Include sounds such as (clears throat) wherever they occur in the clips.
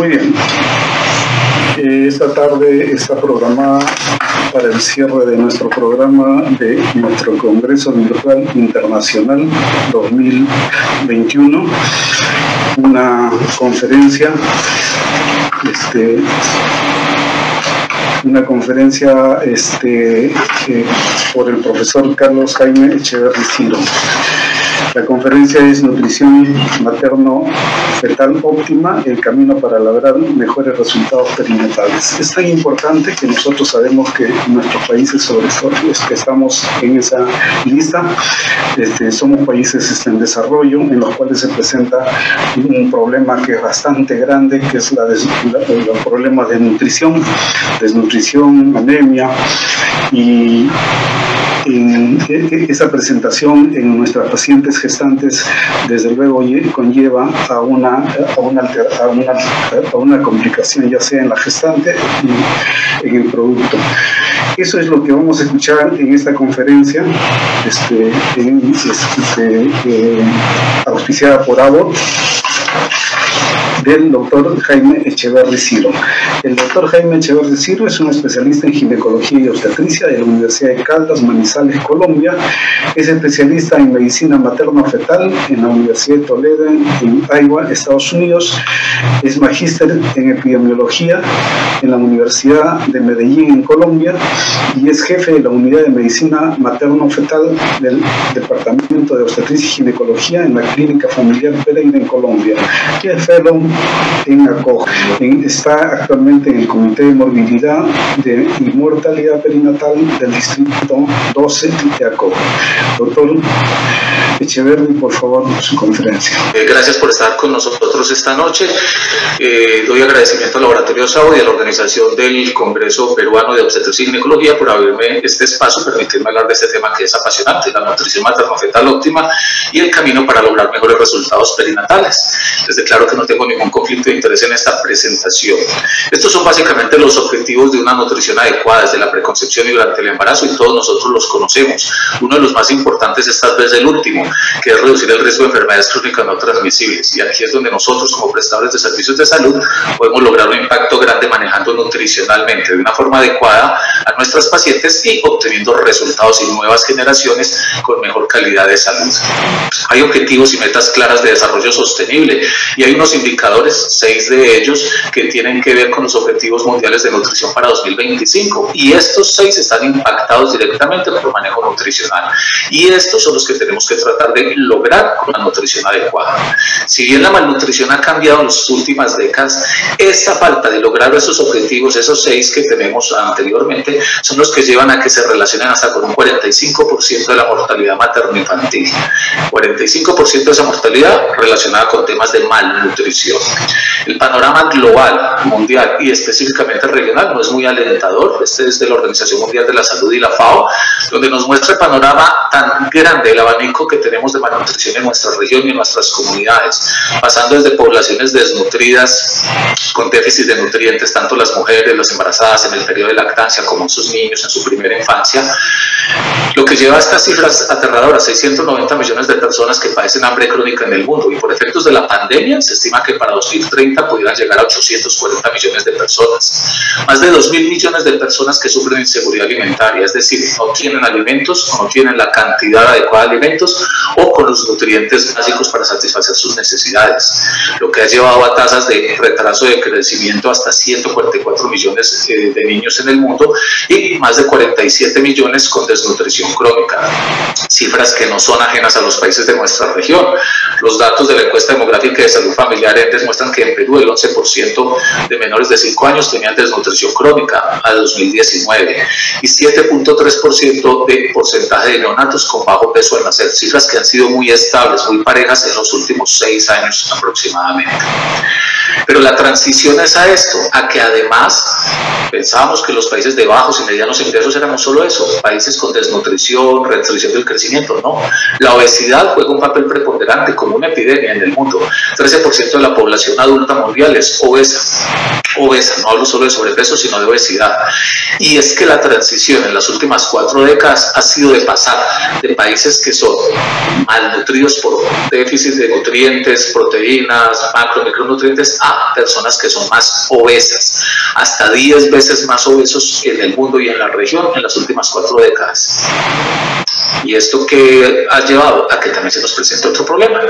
Muy bien. Eh, esta tarde está programada para el cierre de nuestro programa de nuestro Congreso Virtual Internacional 2021, una conferencia este, una este, eh, por el profesor Carlos Jaime Echeverri Ciro. La conferencia es Nutrición Materno-Fetal Óptima, el camino para lograr mejores resultados perinatales. Es tan importante que nosotros sabemos que nuestros países, sobre los que estamos en esa lista, este, somos países este, en desarrollo en los cuales se presenta un problema que es bastante grande, que es los problemas de nutrición, desnutrición, anemia y en esa presentación en nuestras pacientes gestantes, desde luego conlleva a una, a una, a una, complicación, ya sea en la gestante y en el producto. Eso es lo que vamos a escuchar en esta conferencia, este, este eh, auspiciada por Abbott del doctor Jaime Echeverri Ciro. El doctor Jaime Echeverri Ciro es un especialista en ginecología y obstetricia de la Universidad de Caldas, Manizales, Colombia. Es especialista en medicina materno-fetal en la Universidad de Toledo, en Iowa, Estados Unidos. Es magíster en epidemiología en la Universidad de Medellín, en Colombia, y es jefe de la unidad de medicina materno-fetal del Departamento de Obstetricia y Ginecología en la Clínica Familiar Pereira, en Colombia. Y es fellow en ACOG. Está actualmente en el Comité de Morbilidad de y Mortalidad Perinatal del Distrito 12 de ACOG. Doctor Echeverri, por favor, su conferencia. Eh, gracias por estar con nosotros esta noche. Eh, doy agradecimiento al Laboratorio SAO y a la organización del Congreso Peruano de Obstetricia y Ginecología por abrirme este espacio, permitirme hablar de este tema que es apasionante, la nutrición materno-fetal óptima y el camino para lograr mejores resultados perinatales. Desde claro que no tengo ningún conflicto de interés en esta presentación. Estos son básicamente los objetivos de una nutrición adecuada desde la preconcepción y durante el embarazo y todos nosotros los conocemos. Uno de los más importantes es tal vez el último, que es reducir el riesgo de enfermedades crónicas no transmisibles. Y aquí es donde nosotros como prestadores de servicios de salud podemos lograr un impacto grande manejando nutricionalmente de una forma adecuada a nuestras pacientes y obteniendo resultados y nuevas generaciones con mejor calidad de salud. Hay objetivos y metas claras de desarrollo sostenible y hay unos indicadores, seis de ellos, que tienen que ver con los objetivos mundiales de nutrición para 2025 y estos seis están impactados directamente por manejo nutricional y estos son los que tenemos que tratar de lograr una nutrición adecuada. Si bien la malnutrición ha cambiado en las últimas décadas, esta falta de lograr esos objetivos, esos seis que tenemos anteriormente, son los que llevan a que se relacionen hasta con un 45% de la mortalidad materno-infantil. 45% de esa mortalidad relacionada con temas de malnutrición. El panorama global, mundial y específicamente regional no es muy alentador. Este es de la Organización Mundial de la Salud y la FAO, donde nos muestra el panorama tan grande, el abanico que tenemos de malnutrición en nuestra región y en nuestras comunidades, pasando desde poblaciones desnutridas con déficit de nutrientes, tanto las mujeres, las embarazadas en el periodo de lactancia como sus niños en su primera infancia, lo que lleva a estas cifras aterradoras, 690 millones de personas que padecen hambre crónica en el mundo y por efectos de la pandemia se estima que para 2030 pudieran llegar a 840 millones de personas. Más de 2 mil millones de personas que sufren inseguridad alimentaria, es decir, no tienen alimentos, no tienen la cantidad adecuada de alimentos o con los nutrientes básicos para satisfacer sus necesidades, lo que ha llevado a tasas de retraso de crecimiento hasta 144 millones eh, de niños en el mundo y más de 47 millones con desnutrición crónica, cifras que no son ajenas a los países de nuestra región. Los datos de la encuesta demográfica de salud familiar demuestran que en Perú el 11% de menores de 5 años tenían desnutrición crónica a 2019 y 7.3% de porcentaje de neonatos con bajo peso al nacer, cifras que han sido muy estables, muy parejas en los últimos seis años aproximadamente. Pero la transición es a esto, a que además pensábamos que los países de bajos y medianos ingresos éramos solo eso, países con desnutrición, restricción del crecimiento, no. La obesidad juega un papel preponderante como una epidemia en el mundo. 13% de la población población adulta mundial es obesa. Obesa, no hablo solo de sobrepeso, sino de obesidad. Y es que la transición en las últimas cuatro décadas ha sido de pasar de países que son malnutridos por déficit de nutrientes, proteínas, macro, micronutrientes, a personas que son más obesas, hasta 10 veces más obesos en el mundo y en la región en las últimas cuatro décadas. Y esto que ha llevado a que también se nos presente otro problema,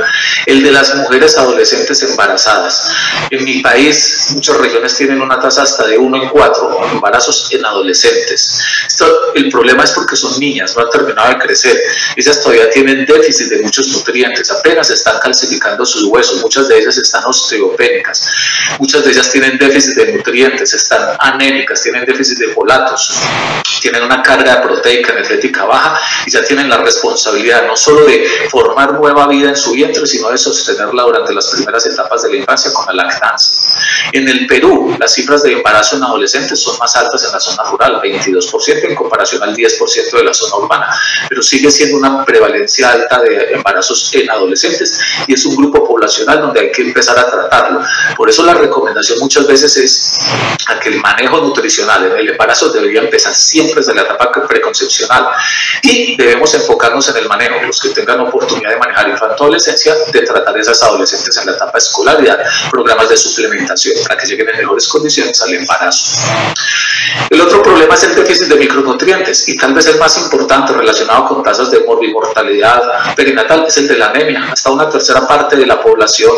el de las mujeres adolescentes embarazadas. En mi país, muchas regiones tienen una tasa hasta de 1 en 4 embarazos en adolescentes. Esto, el problema es porque son niñas, no han terminado de crecer. Ellas todavía tienen déficit de muchos nutrientes, apenas están calcificando sus huesos, muchas de ellas están osteopénicas, muchas de ellas tienen déficit de nutrientes, están anémicas, tienen déficit de folatos, tienen una carga proteica energética baja y ya tienen la responsabilidad no solo de formar nueva vida en su vientre, sino de sostenerla durante las primeras etapas de la infancia con la lactancia. En el Perú, las cifras de embarazo en adolescentes son más altas en la zona rural, 22% en comparación al 10% de la zona urbana, pero sigue siendo una prevalencia alta de embarazos en adolescentes y es un grupo poblacional donde hay que empezar a tratarlo. Por eso la recomendación muchas veces es a que el manejo nutricional en el embarazo debería empezar siempre desde la etapa preconcepcional y debemos enfocarnos en el manejo, los que tengan oportunidad de manejar infanto-adolescencia, de tratar esas adolescentes en la etapa escolar y dar programas de suplementación para que lleguen en mejores condiciones al embarazo. El otro problema es el déficit de micronutrientes y tal vez el más importante relacionado con tasas de morbimortalidad perinatal es el de la anemia. Hasta una tercera parte de la población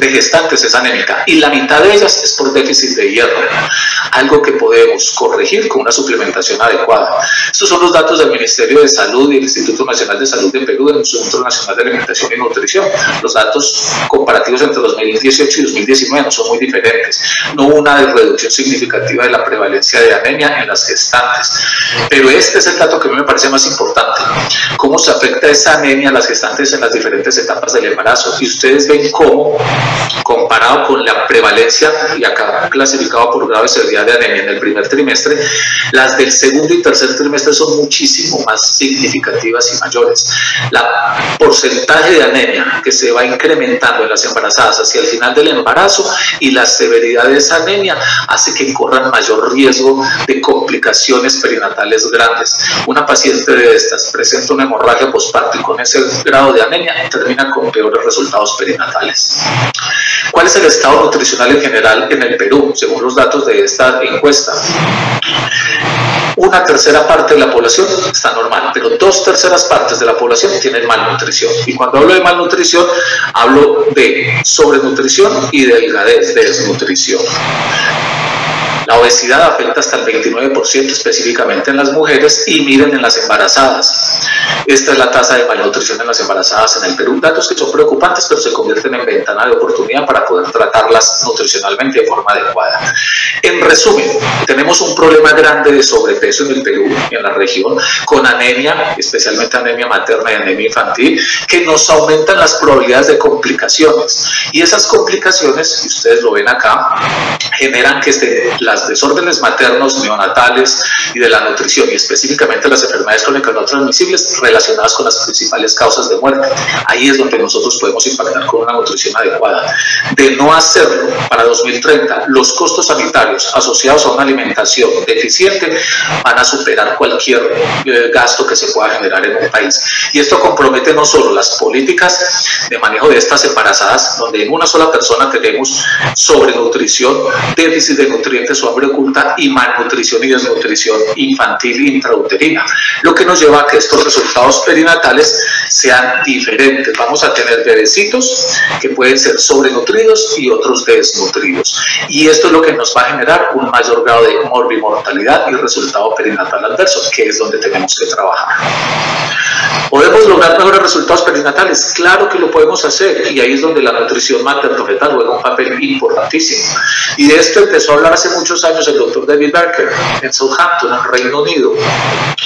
de gestantes es anémica y la mitad de ellas es por déficit de hierro, algo que podemos corregir con una suplementación adecuada. Estos son los datos del Ministerio de Salud y el Instituto Nacional de Salud de Perú, del Centro Nacional de Alimentación y Nutrición. Los datos comparativos entre 2018 y 2019 no son muy diferentes. No hubo una reducción significativa de la prevalencia de anemia en las gestantes. Pero este es el dato que a mí me parece más importante. ¿Cómo se afecta esa anemia a las gestantes en las diferentes etapas del embarazo? Y ustedes ven cómo, comparado con la prevalencia, y acá clasificado por grado de severidad de anemia en el primer trimestre, las del segundo y tercer trimestre son muchísimo más significativas y mayores. La porcentaje de anemia que se va incrementando en las embarazadas hacia el final del embarazo y la severidad de esa anemia hace que corran mayor riesgo de complicaciones perinatales grandes. Una paciente de estas presenta una hemorragia postparto y con ese grado de anemia termina con peores resultados perinatales. ¿Cuál es el estado nutricional en general en el Perú, según los datos de esta encuesta? Una tercera parte de la población está normal, pero dos terceras partes de la población tienen malnutrición. Y cuando hablo de malnutrición, hablo de sobrenutrición y delgadez, desnutrición. La obesidad afecta hasta el 29% específicamente en las mujeres y miren en las embarazadas. Esta es la tasa de malnutrición en las embarazadas en el Perú. Datos que son preocupantes, pero se convierten en ventana de oportunidad para poder tratarlas nutricionalmente de forma adecuada. En resumen, tenemos un problema grande de sobrepeso en el Perú y en la región, con anemia, especialmente anemia materna y anemia infantil, que nos aumentan las probabilidades de complicaciones. Y esas complicaciones, si ustedes lo ven acá, generan que este, las desórdenes maternos, neonatales y de la nutrición, y específicamente las enfermedades crónicas no transmisibles relacionadas con las principales causas de muerte. Ahí es donde nosotros podemos impactar con una nutrición adecuada. De no hacerlo para 2030, los costos sanitarios asociados a una alimentación deficiente van a superar cualquier eh, gasto que se pueda generar en un país. Y esto compromete no solo las políticas de manejo de estas embarazadas, donde en una sola persona tenemos sobrenutrición, déficit de nutrientes hambre oculta y malnutrición y desnutrición infantil intrauterina, lo que nos lleva a que estos resultados perinatales sean diferentes. Vamos a tener bebecitos que pueden ser sobrenutridos y otros desnutridos. Y esto es lo que nos va a generar un mayor grado de morbimortalidad y resultado perinatal adverso, que es donde tenemos que trabajar. ¿Podemos lograr mejores resultados perinatales? Claro que lo podemos hacer y ahí es donde la nutrición materno-fetal juega un papel importantísimo. Y de esto empezó a hablar hace muchos años el doctor David Barker en Southampton, en Reino Unido,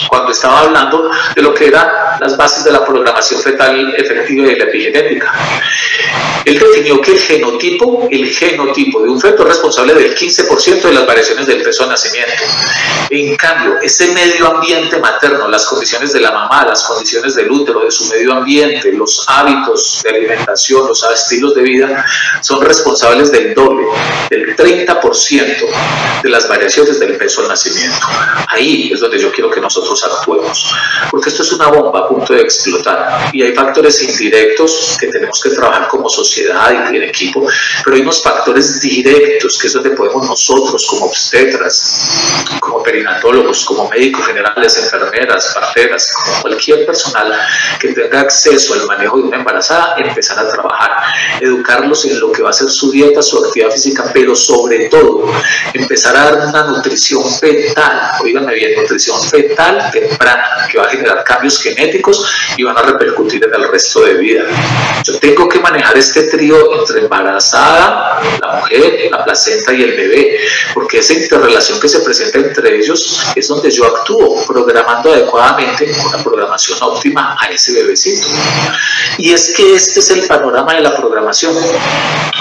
cuando estaba hablando de lo que eran las bases de la programación fetal efectiva y de la epigenética. Él definió que el genotipo, el genotipo de un feto es responsable del 15% de las variaciones del peso de nacimiento. En cambio, ese medio ambiente materno, las condiciones de la mamá, las condiciones del útero, de su medio ambiente, los hábitos de alimentación, los estilos de vida, son responsables del doble, del 30% de las variaciones del peso al nacimiento. Ahí es donde yo quiero que nosotros actuemos, porque esto es una bomba a punto de explotar y hay factores indirectos que tenemos que trabajar como sociedad y en equipo, pero hay unos factores directos que es donde podemos nosotros como obstetras, como perinatólogos, como médicos generales, enfermeras, parteras, como cualquier personal que tenga acceso al manejo de una embarazada, empezar a trabajar, educarlos en lo que va a ser su dieta, su actividad física, pero sobre todo empezar a dar una nutrición fetal, oíganme bien, nutrición fetal temprana, que va a generar cambios genéticos y van a repercutir en el resto de vida. Yo tengo que manejar este trío entre embarazada, la mujer, la placenta y el bebé, porque esa interrelación que se presenta entre ellos es donde yo actúo, programando adecuadamente una programación óptima a ese bebecito. Y es que este es el panorama de la programación.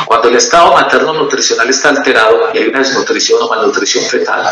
Cuando el estado materno nutricional está alterado y hay una desnutrición o malnutrición fetal,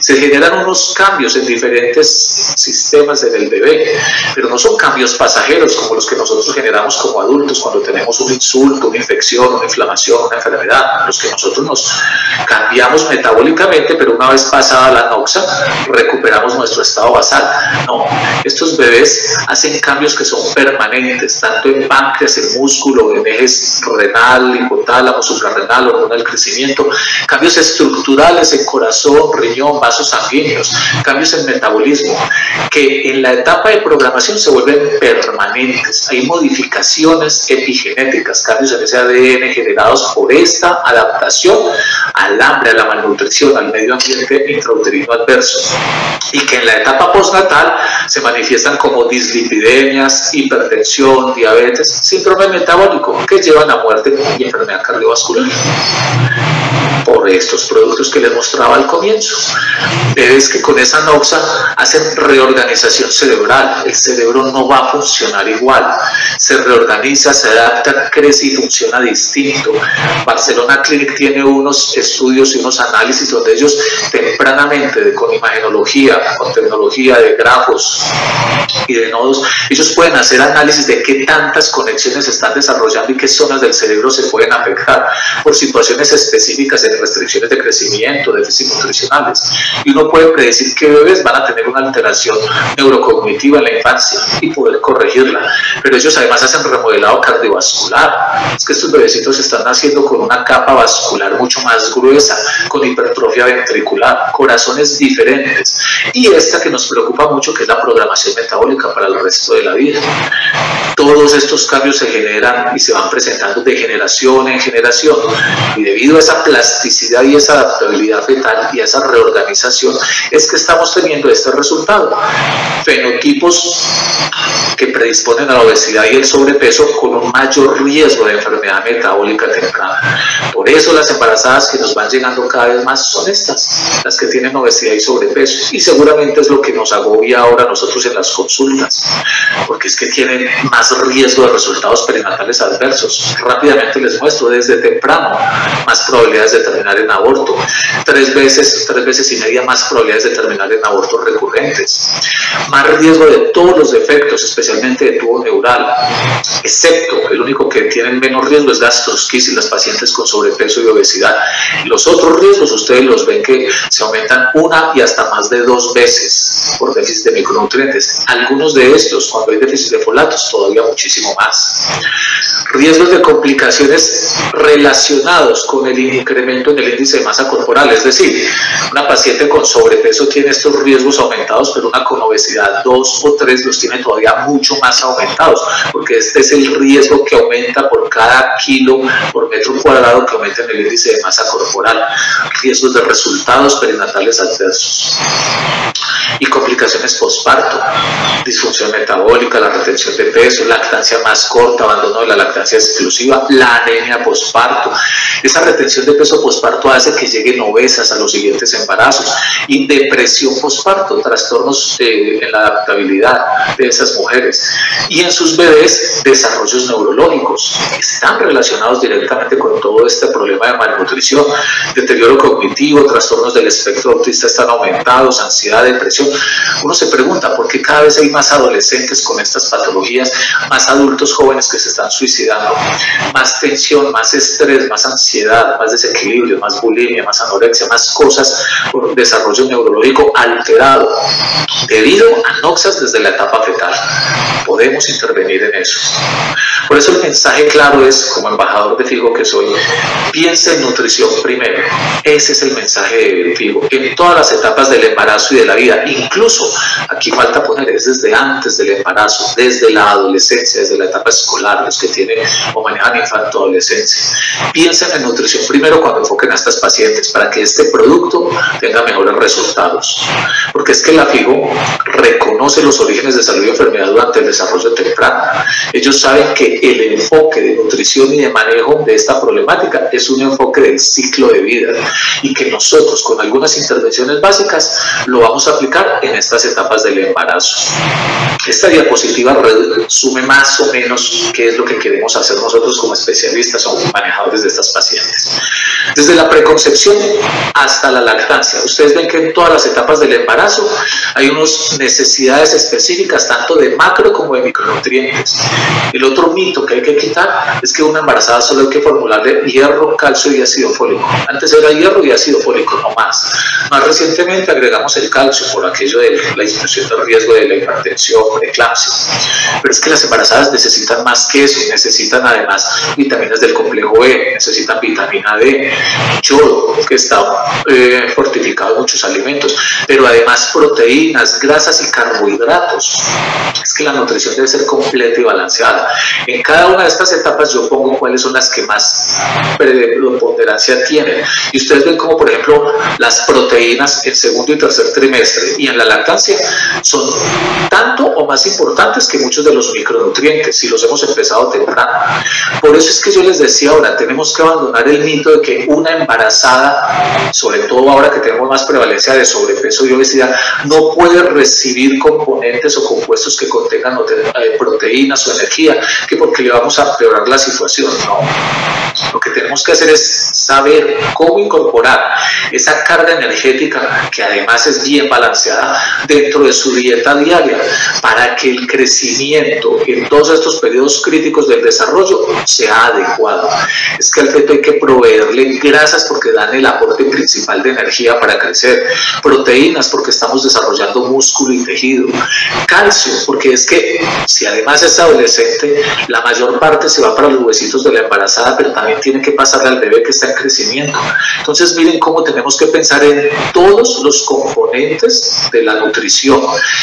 se generan unos cambios en diferentes sistemas en el bebé, pero no son cambios pasajeros como los que nosotros generamos como adultos cuando tenemos un insulto, una infección, una inflamación, una enfermedad, los que nosotros nos cambiamos metabólicamente, pero una vez pasada la noxa, recuperamos nuestro estado basal. No, estos bebés hacen cambios que son permanentes, tanto en páncreas, en músculo, en ejes renal, hipotálamo, suprarrenal, hormona del crecimiento, cambios estructurales en corazón, riñón, vasos sanguíneos, cambios en metabolismo, que en la etapa de programación se vuelven permanentes. Hay modificaciones epigenéticas, cambios en ese ADN generados por esta adaptación al hambre, a la malnutrición, al medio ambiente intrauterino adverso. Y que en la etapa postnatal se manifiestan como dislipidemias, hipertensión, diabetes, síndrome metabólico, que llevan a muerte y enfermedad cardiovascular por estos productos que les mostraba al comienzo. Bebés que con esa noxa hacen reorganización cerebral, el cerebro no va a funcionar igual, se reorganiza, se adapta, crece y funciona distinto. Barcelona Clinic tiene unos estudios y unos análisis donde ellos tempranamente, con imagenología, con tecnología de grafos y de nodos, ellos pueden hacer análisis de qué tantas conexiones se están desarrollando y qué zonas del cerebro se pueden afectar por situaciones específicas de restricciones de crecimiento, déficits nutricionales. Y uno puede predecir qué bebés van a tener una alteración neurocognitiva en la infancia y poder corregirla. Pero ellos además hacen remodelado cardiovascular. Es que estos bebecitos están naciendo con una capa vascular mucho más gruesa, con hipertrofia ventricular, corazones diferentes. Y esta que nos preocupa mucho, que es la programación metabólica para el resto de la vida. Todos estos cambios se generan y se van presentando de generación en generación. Y debido a esa plasticidad y esa adaptabilidad fetal y esa reorganización, es que estamos teniendo este resultado. Fenotipos que predisponen a la obesidad y el sobrepeso con un mayor riesgo de enfermedad metabólica temprana. Por eso las embarazadas que nos van llegando cada vez más son estas, las que tienen obesidad y sobrepeso. Y seguramente es lo que nos agobia ahora nosotros en las consultas, porque es que tienen más riesgo de resultados perinatales adversos. Rápidamente les muestro desde temprano más probabilidades de terminar en aborto, tres veces, tres veces y media más probabilidades de terminar en abortos recurrentes, más riesgo de todos los defectos, especialmente de tubo neural, excepto el único que tienen menos riesgo es gastrosquisis, las pacientes con sobrepeso y obesidad. Los otros riesgos ustedes los ven que se aumentan una y hasta más de dos veces por déficit de micronutrientes. Algunos de estos, cuando hay déficit de folatos, todavía muchísimo más. Riesgos de complicaciones relacionados con el incremento en el índice de masa corporal, es decir, una paciente con sobrepeso tiene estos riesgos aumentados, pero una con obesidad dos o tres los tiene todavía mucho más aumentados, porque este es el riesgo que aumenta por cada kilo por metro cuadrado que aumenta en el índice de masa corporal. Riesgos de resultados perinatales adversos y complicaciones postparto, disfunción metabólica, la retención de peso, lactancia más corta, abandono de la lactancia exclusiva, la anemia postparto. Esa retención de peso postparto hace que lleguen obesas a los siguientes embarazos y depresión postparto, trastornos eh, en la adaptabilidad de esas mujeres y en sus bebés desarrollos neurológicos, están relacionados directamente con todo este problema de malnutrición, deterioro cognitivo, trastornos del espectro autista están aumentados, ansiedad, depresión. Uno se pregunta por qué cada vez hay más adolescentes con estas patologías, más adultos jóvenes que se están suicidando, más tensión, más estrés, más ansiedad, más desequilibrio, más bulimia, más anorexia, más cosas por desarrollo neurológico alterado debido a noxas desde la etapa fetal. Podemos intervenir en eso. Por eso el mensaje claro es, como embajador de FIGO que soy, piensa en nutrición primero. Ese es el mensaje de FIGO. En todas las etapas del embarazo y de la vida, incluso aquí falta poner, es desde antes del embarazo, desde la adolescencia, desde la etapa escolar, los que tienen o manejan infanto-adolescencia. Piensen en nutrición primero cuando enfoquen a estas pacientes para que este producto tenga mejores resultados. Porque es que la FIGO reconoce los orígenes de salud y enfermedad durante el desarrollo temprano. Ellos saben que el enfoque de nutrición y de manejo de esta problemática es un enfoque del ciclo de vida y que nosotros con algunas intervenciones básicas lo vamos a aplicar en estas etapas del embarazo. Esta diapositiva resume más o menos qué es lo que queremos hacer nosotros como especialistas o manejadores de estas pacientes. Desde la preconcepción hasta la lactancia, ustedes ven que en todas las etapas del embarazo hay unas necesidades específicas tanto de macro como de micronutrientes. El otro mito que hay que quitar es que una embarazada solo hay que formularle hierro, calcio y ácido fólico. Antes era hierro y ácido fólico, no más. Más recientemente agregamos el calcio por aquello de la disminución del riesgo de la hipertensión, eclampsia. Pero es que las embarazadas necesitan más que eso, necesitan además vitaminas del complejo E, necesitan vitamina D, yodo, que está eh, fortificado en muchos alimentos, pero además proteínas, grasas y carbohidratos. Es que la nutrición debe ser completa y balanceada. En cada una de estas etapas yo pongo cuáles son las que más preponderancia tienen. Y ustedes ven como, por ejemplo, las proteínas en segundo y tercer trimestre y en la lactancia son tanto o más importantes que muchos de los micronutrientes y los hemos empezado temprano. Por eso es que yo les decía ahora, tenemos que abandonar el mito de que una embarazada, sobre todo ahora que tenemos más prevalencia de sobrepeso y obesidad, no puede recibir componentes o compuestos que contengan eh, proteínas o energía, que porque le vamos a empeorar la situación. No. Lo que tenemos que hacer es saber cómo incorporar esa carga energética, que además es bien balanceada, dentro de su dieta diaria, para que el crecimiento en todos estos periodos críticos del desarrollo sea adecuado. Es que al feto hay que proveerle grasas porque dan el aporte principal de energía para crecer, proteínas porque estamos desarrollando músculo y tejido, calcio porque es que si además es adolescente, la mayor parte se va para los huesitos de la embarazada, pero también tiene que pasarle al bebé que está en crecimiento. Entonces miren cómo tenemos que pensar en todos los componentes de la nutrición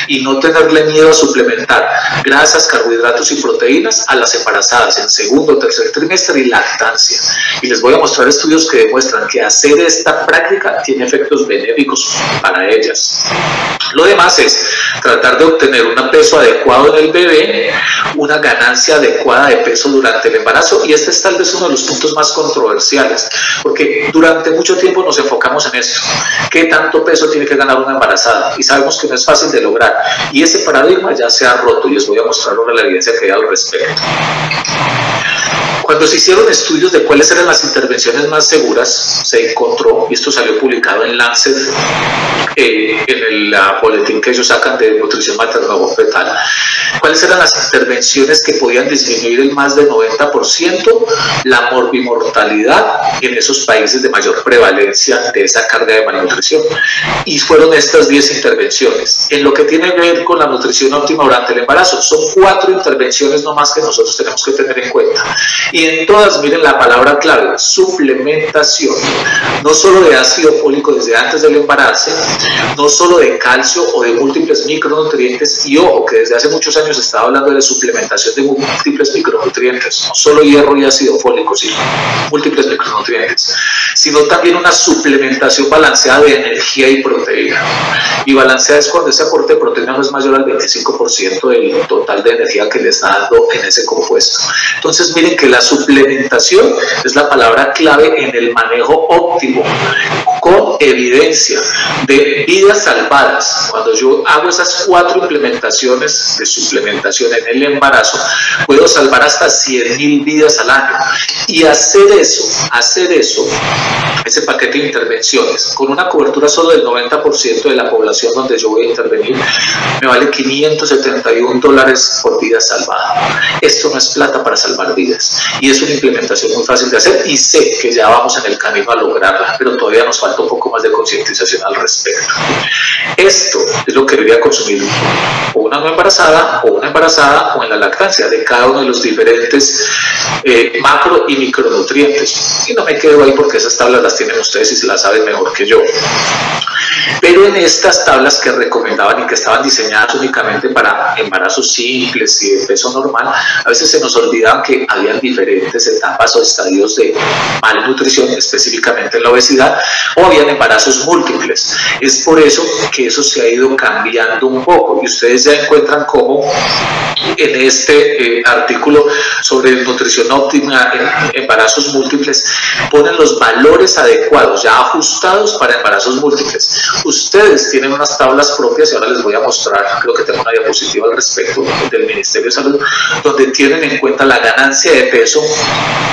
y no tenerle miedo a suplementar grasas, carbohidratos y proteínas a las embarazadas en segundo tercer trimestre y lactancia. Y les voy a mostrar estudios que demuestran que hacer esta práctica tiene efectos benéficos para ellas. Lo demás es tratar de obtener un peso adecuado en el bebé, una ganancia adecuada de peso durante el embarazo y este es tal vez uno de los puntos más controversiales porque durante mucho tiempo nos enfocamos en esto, qué tanto peso tiene que ganar una embarazada y sabemos que no es fácil de lograr y ese paradigma ya se ha roto y les voy a mostrar ahora la evidencia que hay al respecto. Cuando se hicieron estudios de cuáles eran las intervenciones más seguras, se encontró, y esto salió publicado en Lancet, eh, en el boletín que ellos sacan de nutrición materno-fetal, cuáles eran las intervenciones que podían disminuir el más del 90% la morbimortalidad en esos países de mayor prevalencia de esa carga de malnutrición. Y fueron estas 10 intervenciones. En lo que tiene que ver con la nutrición óptima durante el embarazo, son cuatro intervenciones nomás que nosotros tenemos que tener en cuenta. Y en todas, miren la palabra clave, suplementación, no solo de ácido fólico desde antes del embarazo, no solo de calcio o de múltiples micronutrientes, y ojo que desde hace muchos años estaba hablando de suplementación de múltiples micronutrientes, no solo hierro y ácido fólico, sino múltiples micronutrientes, sino también una suplementación balanceada de energía y proteína. Y balanceada es cuando ese aporte de proteína no es mayor al 25% del total de energía que le está dando en ese compuesto. Entonces miren que la suplementación es la palabra clave en el manejo óptimo, con evidencia de vidas salvadas. Cuando yo hago esas cuatro implementaciones de suplementación en el embarazo, puedo salvar hasta 100.000 vidas al año. Y hacer eso, hacer eso, ese paquete de intervenciones, con una cobertura solo del 90% de la población donde yo voy a intervenir, me vale 571 dólares por vida salvada. Esto no es plata para salvar vidas. Y es una implementación muy fácil de hacer y sé que ya vamos en el camino a lograrla, pero todavía nos falta un poco más de concientización al respecto. Esto es lo que debería consumir una no embarazada o una embarazada o en la lactancia de cada uno de los diferentes eh, macro y micronutrientes. Y no me quedo ahí porque esas tablas las tienen ustedes y se las saben mejor que yo. Pero en estas tablas que recomendaban y que estaban diseñadas únicamente para embarazos simples y de peso normal, a veces se nos olvidaban que habían diferentes etapas o estadios de malnutrición, específicamente en la obesidad, o habían embarazos múltiples. Es por eso que eso se ha ido cambiando un poco y ustedes ya encuentran cómo en este eh, artículo sobre nutrición óptima en embarazos múltiples ponen los valores adecuados, ya ajustados para embarazos múltiples. Ustedes tienen unas tablas propias y ahora les voy a mostrar, creo que tengo una diapositiva al respecto del Ministerio de Salud, donde tienen en cuenta la ganancia de peso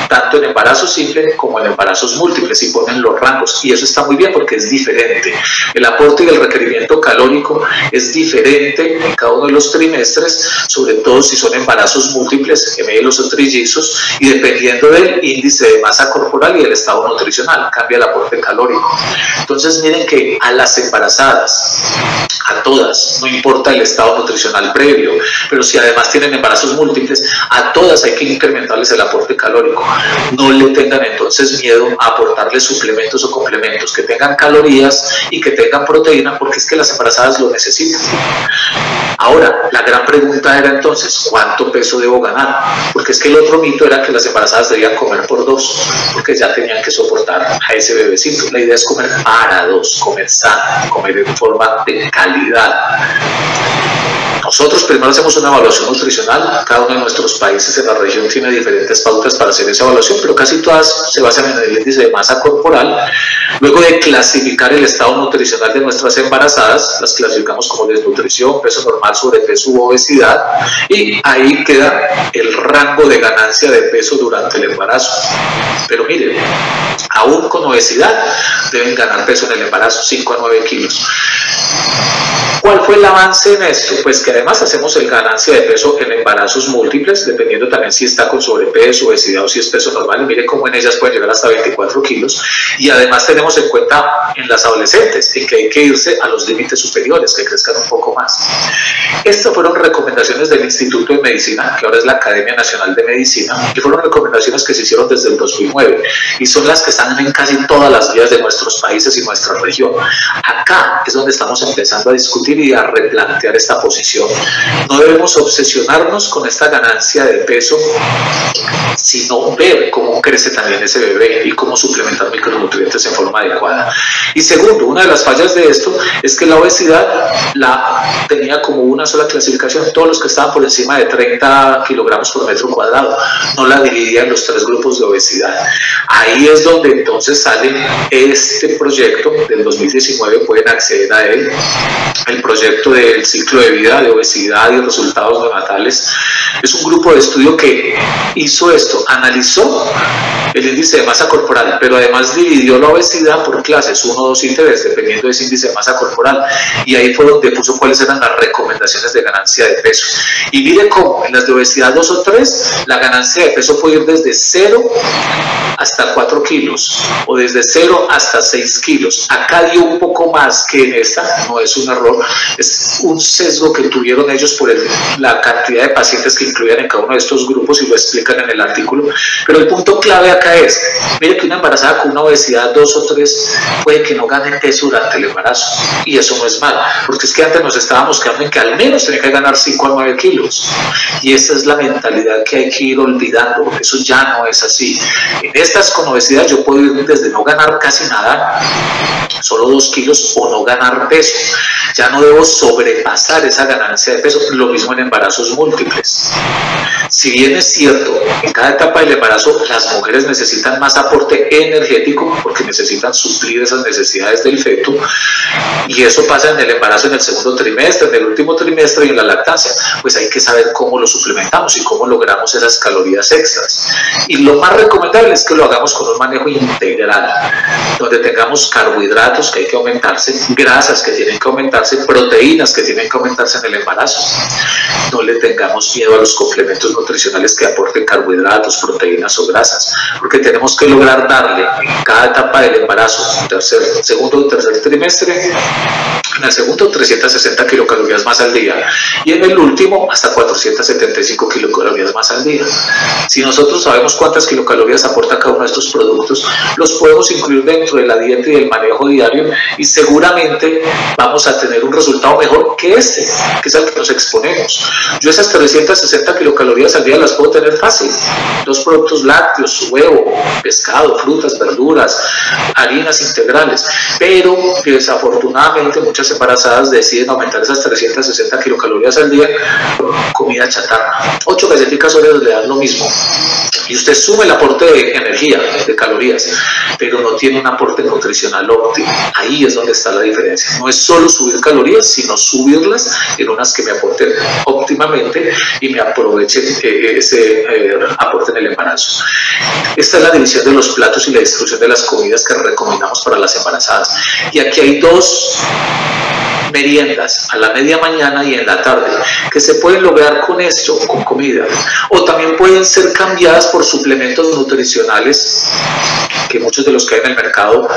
tanto en embarazo simple como en embarazos múltiples y ponen los rangos y eso está muy bien porque es diferente. El aporte y el requerimiento calórico es diferente en cada uno de los trimestres, sobre todo si son embarazos múltiples, gemelos o trillizos y dependiendo del índice de masa corporal y el estado nutricional, cambia el aporte calórico. Entonces miren que a las embarazadas, horas. A todas, no importa el estado nutricional previo, pero si además tienen embarazos múltiples, a todas hay que incrementarles el aporte calórico. No le tengan entonces miedo a aportarles suplementos o complementos que tengan calorías y que tengan proteína porque es que las embarazadas lo necesitan. Ahora, la gran pregunta era entonces, ¿cuánto peso debo ganar? Porque es que el otro mito era que las embarazadas debían comer por dos, porque ya tenían que soportar a ese bebecito. La idea es comer para dos, comer sano, comer en forma de calidad. Nosotros primero hacemos una evaluación nutricional, cada uno de nuestros países en la región tiene diferentes pautas para hacer esa evaluación, pero casi todas se basan en el índice de masa corporal. Luego de clasificar el estado nutricional de nuestras embarazadas, las clasificamos como desnutrición, peso normal, sobrepeso u obesidad, y ahí queda el rango de ganancia de peso durante el embarazo. Pero miren, aún con obesidad deben ganar peso en el embarazo, 5 a 9 kilos. ¿Cuál fue el avance en esto? Pues que además hacemos el ganancia de peso en embarazos múltiples, dependiendo también si está con sobrepeso, obesidad o si es peso normal. Y mire cómo en ellas pueden llegar hasta 24 kilos. Y además tenemos en cuenta en las adolescentes, en que hay que irse a los límites superiores, que crezcan un poco más. Estas fueron recomendaciones del Instituto de Medicina, que ahora es la Academia Nacional de Medicina, y fueron recomendaciones que se hicieron desde el 2009 y son las que están en casi todas las vías de nuestros países y nuestra región. Acá es donde estamos empezando a discutir y a replantear esta posición. No debemos obsesionarnos con esta ganancia de peso, sino ver cómo crece también ese bebé y cómo suplementar micronutrientes en forma adecuada. Y segundo, una de las fallas de esto es que la obesidad la tenía como una sola clasificación, todos los que estaban por encima de 30 kilogramos por metro cuadrado, no la dividía en los tres grupos de obesidad. Ahí es donde entonces sale este proyecto del 2019, pueden acceder a él, el proyecto del ciclo de vida de obesidad y resultados neonatales. Es un grupo de estudio que hizo esto, analizó el índice de masa corporal, pero además dividió la obesidad por clases 1, 2 y 3, dependiendo de ese índice de masa corporal. Y ahí fue donde puso cuáles eran las recomendaciones de ganancia de peso. Y mire cómo en las de obesidad 2 o 3, la ganancia de peso puede ir desde 0 hasta 4 kilos o desde 0 hasta 6 kilos. Acá dio un poco más que en esta, no es un error, es un sesgo que tuvieron ellos por el, la cantidad de pacientes que incluían en cada uno de estos grupos y lo explican en el artículo. Pero el punto clave acá es, mire que una embarazada con una obesidad 2 o 3 puede que no gane peso durante el embarazo y eso no es malo, porque es que antes nos estábamos quedando en que al menos tenía que ganar 5 a 9 kilos y esa es la mentalidad que hay que ir olvidando, porque eso ya no es así. En esta estas con obesidad yo puedo ir desde no ganar casi nada, solo dos kilos, o no ganar peso. Ya no debo sobrepasar esa ganancia de peso, lo mismo en embarazos múltiples. Si bien es cierto, en cada etapa del embarazo las mujeres necesitan más aporte energético porque necesitan suplir esas necesidades del feto y eso pasa en el embarazo en el segundo trimestre, en el último trimestre y en la lactancia, pues hay que saber cómo lo suplementamos y cómo logramos esas calorías extras. Y lo más recomendable es que lo hagamos con un manejo integral, donde tengamos carbohidratos que hay que aumentarse, grasas que tienen que aumentarse, proteínas que tienen que aumentarse en el embarazo. No le tengamos miedo a los complementos nutricionales que aporten carbohidratos, proteínas o grasas, porque tenemos que lograr darle en cada etapa del embarazo, tercer, segundo o tercer trimestre, en el segundo 360 kilocalorías más al día y en el último hasta 475 kilocalorías más al día. Si nosotros sabemos cuántas kilocalorías aporta cada uno de estos productos, los podemos incluir dentro de la dieta y del manejo diario y seguramente vamos a tener un resultado mejor que este, que es al que nos exponemos. Yo esas 360 kilocalorías al día las puedo tener fácil. Los productos lácteos, huevo, pescado, frutas, verduras, harinas integrales, pero desafortunadamente muchas embarazadas deciden aumentar esas 360 kilocalorías al día con comida chatarra. Ocho galletitas Oreos le dan lo mismo. Y usted sube el aporte de energía, de calorías, pero no tiene un aporte nutricional óptimo. Ahí es donde está la diferencia. No es solo subir calorías, sino subirlas en unas que me aporten óptimamente y me aprovechen eh, ese eh, aporte en el embarazo. Esta es la división de los platos y la distribución de las comidas que recomendamos para las embarazadas. Y aquí hay dos meriendas a la media mañana y en la tarde, que se pueden lograr con esto, con comida, o también pueden ser cambiadas por suplementos nutricionales que muchos de los que hay en el mercado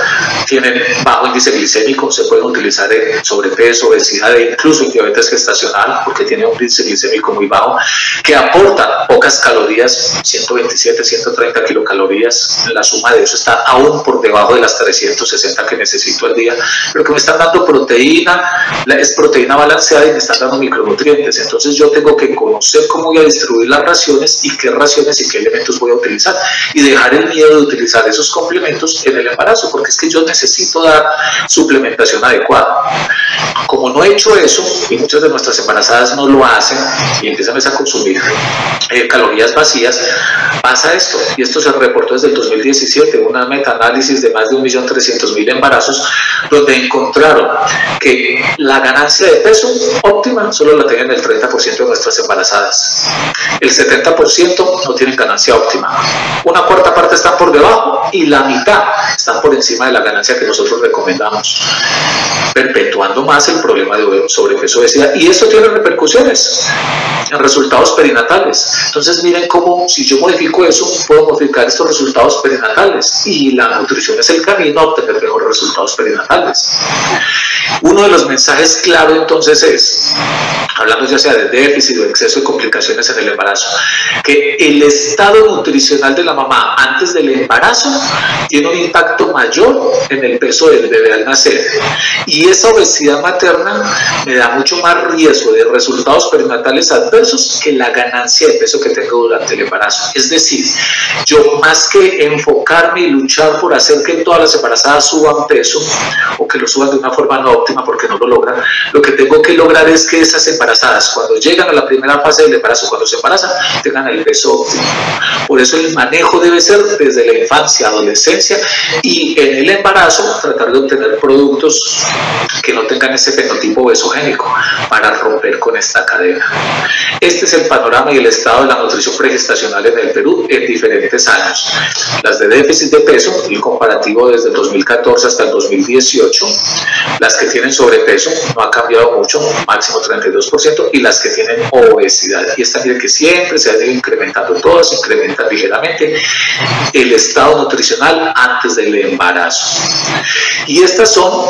tienen bajo índice glicémico, se pueden utilizar en sobrepeso, obesidad e incluso en diabetes gestacional, porque tiene un índice glicémico muy bajo, que aportan pocas calorías, 127, 130 kilocalorías, la suma de eso está aún por debajo de las 360 que necesito al día, pero que me están dando proteína, es proteína balanceada y me están dando micronutrientes. Entonces yo tengo que conocer cómo voy a distribuir las raciones y qué raciones y qué elementos voy a utilizar y dejar el miedo de utilizar esos complementos en el embarazo, porque es que yo necesito dar suplementación adecuada. Como no he hecho eso, y muchas de nuestras embarazadas no lo hacen y empiezan a consumir eh, calorías vacías, pasa esto, y esto se reportó desde el 2017, una metaanálisis de más de 1.300.000 embarazos, donde encontraron que la ganancia de peso óptima solo la tienen el 30% de nuestras embarazadas. El 70% no tienen ganancia óptima. Una cuarta parte están por debajo y la mitad están por encima de la ganancia que nosotros recomendamos, perpetuando más el problema de sobrepeso obesidad. Y esto tiene repercusiones en resultados perinatales. Entonces miren cómo si yo modifico eso, puedo modificar estos resultados perinatales. Y la nutrición es el camino a obtener mejores resultados perinatales. Uno de los mensajes claro entonces es, hablando ya sea de déficit o exceso de complicaciones en el embarazo, que el estado nutricional de la mamá antes del embarazo tiene un impacto mayor en el peso del bebé al nacer. Y esa obesidad materna me da mucho más riesgo de resultados perinatales adversos que la ganancia de peso que tengo durante el embarazo. Es decir, yo más que enfocarme y luchar por hacer que todas las embarazadas suban peso o que lo suban de una forma no óptima porque no lo logran, lo que tengo que lograr es que esas embarazadas cuando llegan a la primera fase del embarazo, cuando se embarazan, tengan el peso óptimo. Por eso el manejo debe ser desde la infancia, adolescencia y en el embarazo tratar de obtener productos que no tengan ese fenotipo obesogénico para romper con esta cadena. Este es el panorama y el estado de la nutrición pregestacional en el Perú en diferentes años. Las de déficit de peso, el comparativo desde el 2014 hasta el 2018, las que tienen sobrepeso no ha cambiado mucho, máximo 32%, y las que tienen obesidad. Y esta mire que siempre se ha ido incrementando, todas incrementan ligeramente el estado nutricional antes del embarazo. Y estas son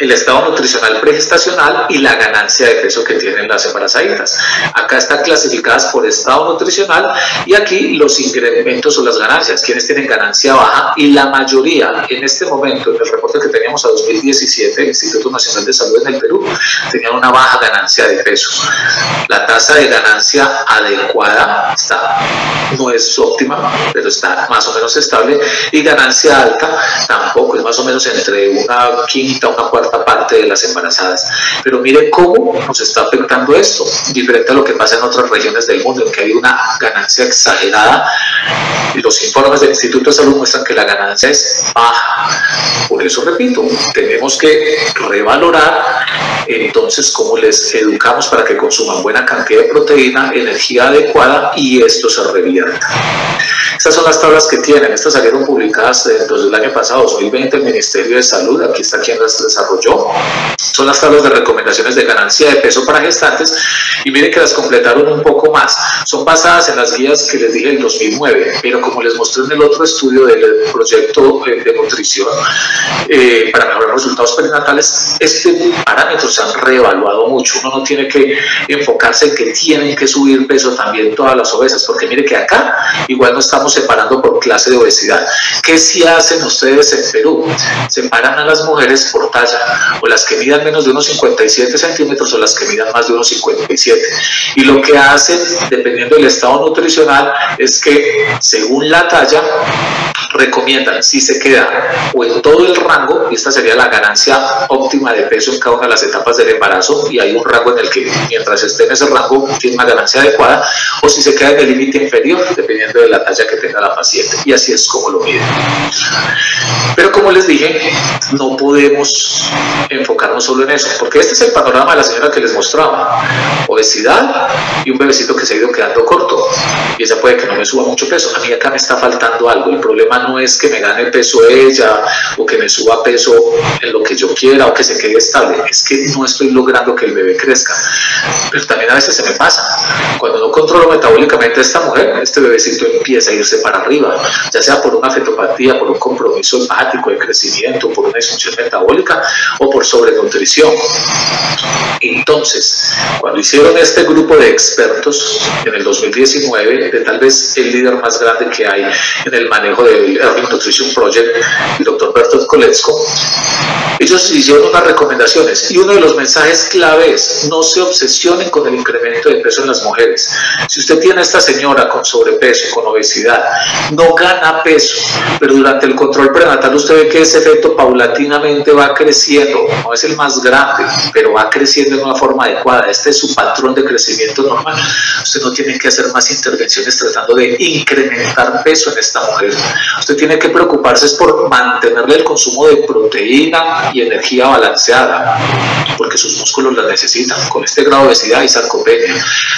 el estado nutricional pregestacional y la ganancia de peso que tienen las embarazaditas. Acá están clasificadas por estado nutricional y aquí los incrementos o las ganancias, quienes tienen ganancia baja y la mayoría en este momento, en el reporte que teníamos a 2017, el Instituto Nacional de Salud en el Perú, tenían una baja ganancia de peso. La tasa de ganancia adecuada está, no es óptima, pero está más o menos estable y ganancia alta tampoco, es más o menos entre una quinta, una cuarta parte de las embarazadas. Pero mire cómo nos está afectando esto, diferente a lo que pasa en otras regiones del mundo, en que hay una ganancia exagerada. Y los informes del Instituto de Salud muestran que la ganancia es baja. Por eso, repito, tenemos que revalorar entonces cómo les educamos para que consuman buena cantidad de proteína, energía adecuada y esto se revierta. Estas son las tablas que tienen, estas salieron publicadas entonces, el año pasado, 2020, el Ministerio de Salud, aquí está quien las desarrolló. Son las tablas de recomendaciones de ganancia de peso para gestantes y miren que las completaron un poco más. Son basadas en las guías que les dije en 2009, pero como les mostré en el otro estudio del proyecto eh, de nutrición eh, para mejorar resultados perinatales, este parámetro se han reevaluado mucho. Uno no tiene que enfocarse en que tienen que subir peso también todas las obesas, porque mire que acá igual no estamos separando por clase de obesidad. ¿Qué si hacen ustedes en Perú? Separan a las mujeres por talla, o las que midan menos de unos 57 centímetros o las que midan más de unos 57. Y lo que hacen, dependiendo del estado nutricional, es que según la talla, recomiendan si se queda o en todo el rango, y esta sería la ganancia óptima de peso una de las etapas del embarazo, y hay un rango en el que mientras esté en ese rango tiene una ganancia adecuada, o si se queda en el límite inferior, dependiendo de la talla que tenga la paciente, y así es como lo miden. Pero como les dije, no podemos enfocarnos solo en eso, porque este es el panorama de la señora que les mostraba, obesidad y un bebecito que se ha ido quedando corto, y ella puede que no me suba mucho peso, a mí acá me está faltando algo, el problema no es que me gane peso ella o que me suba peso en lo que yo quiera o que se quede estable, es que no estoy logrando que el bebé crezca. Pero también a veces se me pasa. Cuando no controlo metabólicamente a esta mujer, este bebecito empieza a irse para arriba, ya sea por una fetopatía, por un compromiso hepático de crecimiento, por una disfunción metabólica o por sobrenutrición. Entonces, cuando hicieron este grupo de expertos en el 2019, de tal vez el líder más grande que hay en el manejo del Early Nutrition Project, el doctor Bertolt Koletzko, ellos hicieron unas y uno de los mensajes clave es no se obsesionen con el incremento de peso en las mujeres. Si usted tiene a esta señora con sobrepeso, con obesidad, no gana peso, pero durante el control prenatal usted ve que ese efecto paulatinamente va creciendo, no es el más grande, pero va creciendo de una forma adecuada. Este es su patrón de crecimiento normal. Usted no tiene que hacer más intervenciones tratando de incrementar peso en esta mujer. Usted tiene que preocuparse por mantenerle el consumo de proteína y energía balanceada, porque sus músculos la necesitan. Con este grado de obesidad y sarcopenia,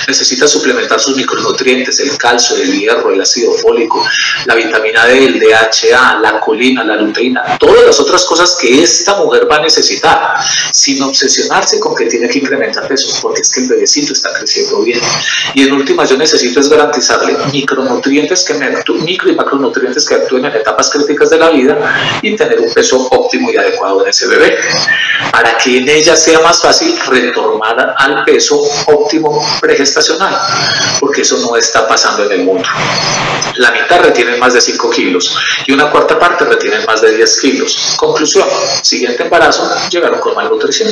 necesita suplementar sus micronutrientes, el calcio, el hierro, el ácido fólico, la vitamina D, el DHA, la colina, la luteína, todas las otras cosas que esta mujer va a necesitar, sin obsesionarse con que tiene que incrementar peso, porque es que el bebecito está creciendo bien. Y en última, yo necesito es garantizarle micronutrientes que me micro y macronutrientes que actúen en etapas críticas de la vida y tener un peso óptimo y adecuado en ese bebé, para que en ella sea más fácil retornar al peso óptimo pregestacional, porque eso no está pasando en el mundo. La mitad retienen más de 5 kilos y una cuarta parte retienen más de 10 kilos. Conclusión, siguiente embarazo, llegaron con malnutrición.